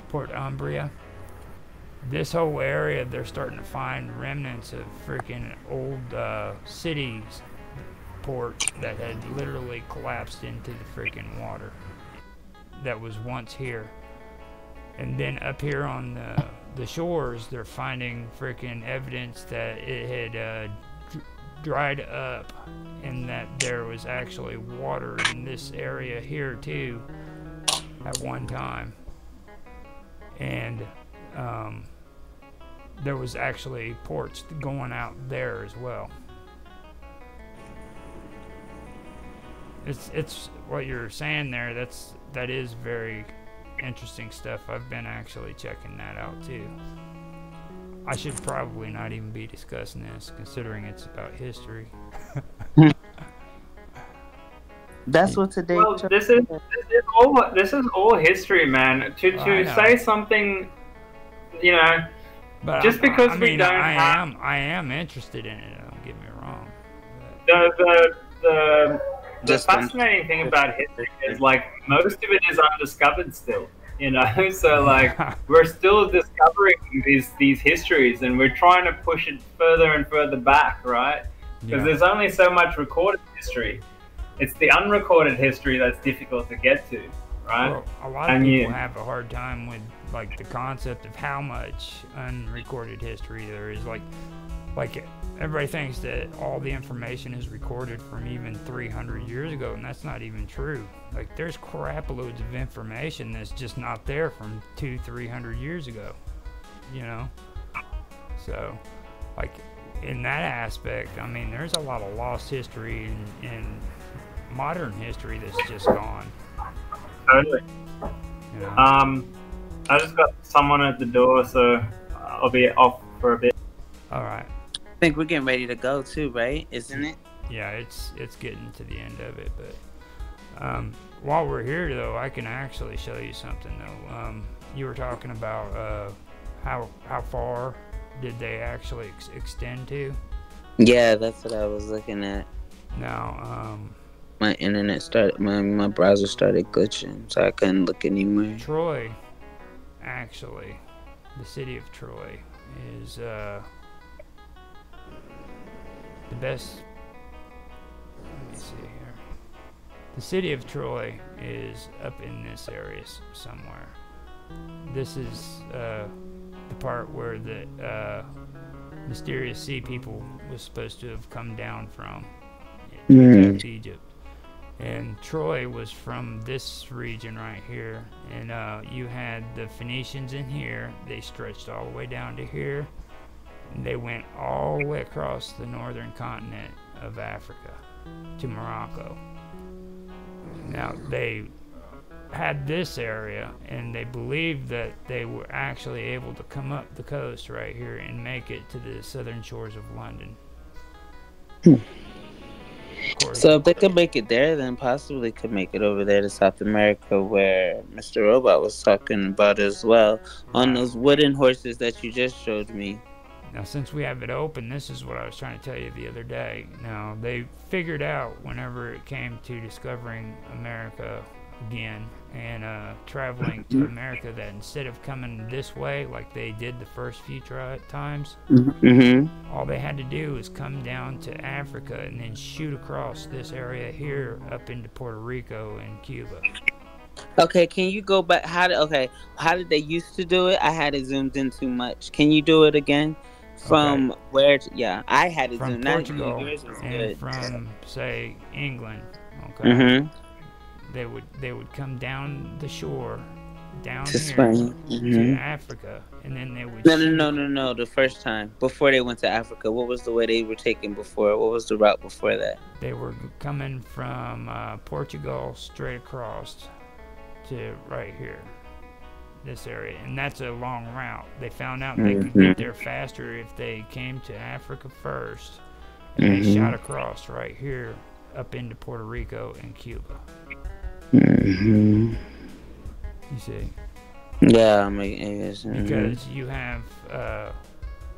Port Umbria this whole area they're starting to find remnants of freaking old uh, cities ports that had literally collapsed into the freaking water that was once here. And then up here on the, the shores they're finding freaking evidence that it had uh, dr- dried up and that there was actually water in this area here too at one time. And um, there was actually ports going out there as well. It's it's what you're saying there. That's that is very interesting stuff. I've been actually checking that out too. I should probably not even be discussing this, considering it's about history. That's what today. Well, this is this is all this is all history, man. To to say something, you know, But Just I'm- because I we mean, don't I have- am I am interested in it. Don't get me wrong. the the the, the Just fascinating thing about history is like most of it is undiscovered still. You know, so like we're still discovering these these histories, and we're trying to push it further and further back, right? Because Yeah. there's only so much recorded history. It's the unrecorded history that's difficult to get to, right? Well, a lot of And people you- have a hard time with like the concept of how much unrecorded history there is. Like, like everybody thinks that all the information is recorded from even 300 years ago, and that's not even true. Like, there's crap loads of information that's just not there from two, 300 years ago. You know, so like in that aspect, I mean, there's a lot of lost history in, in modern history that's just gone. Totally. You know? Um, I just got someone at the door, so I'll be off for a bit. All right. I think we're getting ready to go too, right? Isn't it? Yeah, it's it's getting to the end of it, but um, while we're here though, I can actually show you something though. Um, you were talking about uh, how how far did they actually ex- extend to? Yeah, that's what I was looking at. Now, um, My internet started, my my browser started glitching, so I couldn't look anymore. Troy, actually, the city of Troy is uh, the best. Let me see here. The city of Troy is up in this area somewhere. This is uh, the part where the uh, mysterious sea people was supposed to have come down from to Hmm. Egypt. And Troy was from this region right here. And uh, you had the Phoenicians in here. They stretched all the way down to here. And they went all the way across the northern continent of Africa to Morocco. Now, they had this area, and they believed that they were actually able to come up the coast right here and make it to the southern shores of London. Hmm. So if they could make it there, then possibly could make it over there to South America, where Mr. Robot was talking about as well, on those wooden horses that you just showed me. Now, since we have it open, this is what I was trying to tell you the other day. Now, they figured out whenever it came to discovering America again and uh, traveling to America that instead of coming this way like they did the first few tri- times, Mm-hmm. all they had to do was come down to Africa and then shoot across this area here up into Puerto Rico and Cuba. Okay, can you go back? How did okay? How did they used to do it? I had it zoomed in too much. Can you do it again? From where? To, yeah, I had it From zoomed. Portugal Yours and good. from, say, England. Okay. Mm-hmm. They would they would come down the shore down To here Spain. to Mhm. Africa and then they would No, no, no, no, no. The first time before they went to Africa, what was the way they were taken before? What was the route before that? they were coming from uh, Portugal straight across to right here this area and that's a long route they found out they could Mhm. get there faster if they came to Africa first and they Mhm. shot across right here up into Puerto Rico and Cuba Mm-hmm. you see Yeah, I'm yes, mhm. because you have uh,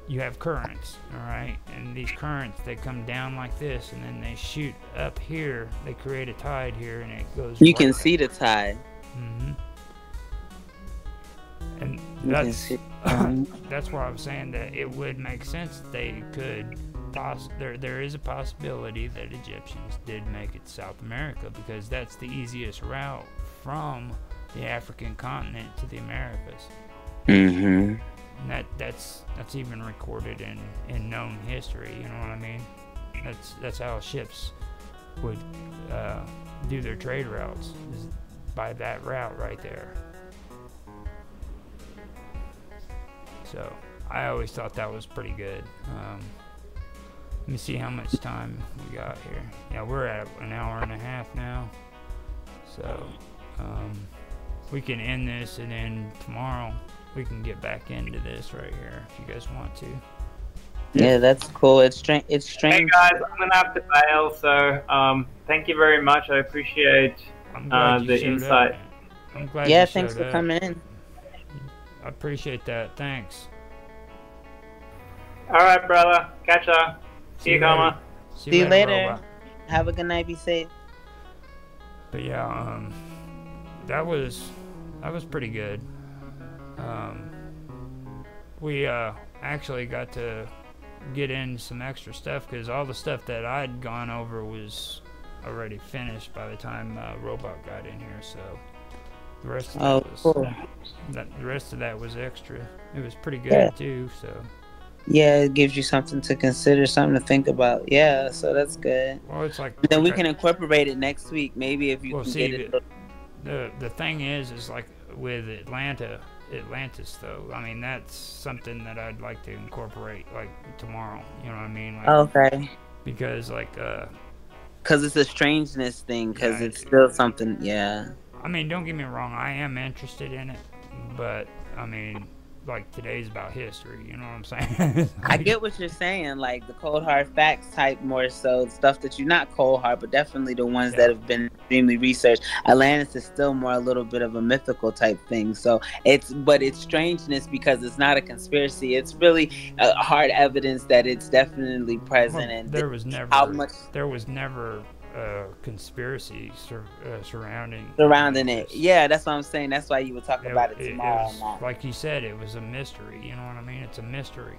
you have currents, all right, and these currents they come down like this, and then they shoot up here. They create a tide here, and it goes. you can see the tide. hmm And that's that's why I was saying that it would make sense that they could. Poss- there, there is a possibility that Egyptians did make it to South America because that's the easiest route from the African continent to the Americas. Mhm. And that that's that's even recorded in in known history. You know what I mean? That's that's how ships would uh, do their trade routes is by that route right there. So I always thought that was pretty good. Um, let me see how much time we got here. Yeah, we're at an hour and a half now. So, um, we can end this and then tomorrow we can get back into this right here if you guys want to. Yeah, that's cool. It's strange. It's strange. Hey guys, I'm gonna have to bail. So um, thank you very much. I appreciate. I'm glad Uh, you the showed insight. Up. I'm glad Yeah, you thanks for up. coming in. I appreciate that. Thanks. All right, brother. Catch ya. See you, later. Kama. See you later. Robot. Have a good night. Be safe. But yeah, um, that was that was pretty good. Um, we uh, actually got to get in some extra stuff because all the stuff that I'd gone over was already finished by the time uh, Robot got in here. So the rest of Oh, that was cool. that the rest of that was extra. It was pretty good Yeah. too. So Yeah, it gives you something to consider, something to think about. Yeah, so that's good. well, it's like Then we can incorporate it next week, maybe if you Well, can see, get it. the- the the thing is is like with Atlanta Atlantis though I mean that's something that I'd like to incorporate like tomorrow you know what I mean like Okay, because like uh because it's a strangeness thing. Because Yeah, it's still something. Yeah. I mean don't get me wrong I am interested in it but I mean like today's about history you know what I'm saying I get what you're saying, like the cold hard facts type more so stuff that you're not cold hard, but definitely the ones Yeah. that have been extremely researched. Atlantis is still more a little bit of a mythical type thing. So it's but it's strangeness because it's not a conspiracy. It's really hard evidence that it's definitely present Well, and there was never how much there was never a conspiracy sur- uh, surrounding surrounding it. Yeah, that's what I'm saying. That's why you would talk about it it tomorrow. was- like you said, it was a mystery. You know what I mean? It's a mystery.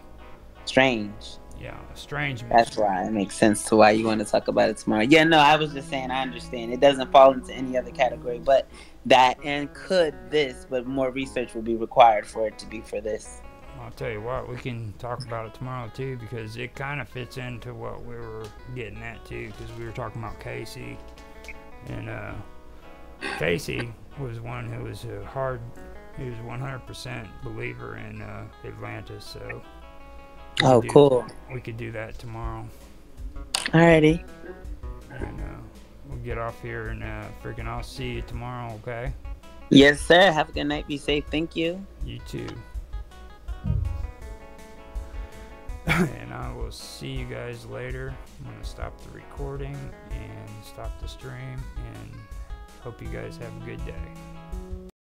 strange. Yeah, a strange mystery. That's why it makes sense to why you want to talk about it tomorrow. Yeah, no, I was just saying I understand. It doesn't fall into any other category, but that and could this, but more research would be required for it to be for this. I'll tell you what, we can talk about it tomorrow too because it kind of fits into what we were getting at too because we were talking about Cayce and uh, Cayce was one who was a hard, he was 100% believer in uh, Atlantis. So Oh, do- cool. We could do that tomorrow. Alrighty. And uh, we'll get off here and uh, freaking I'll see you tomorrow, okay? Yes, sir. Have a good night. Be safe. Thank you. You too. And I will see you guys later. I'm going to stop the recording and stop the stream and hope you guys have a good day.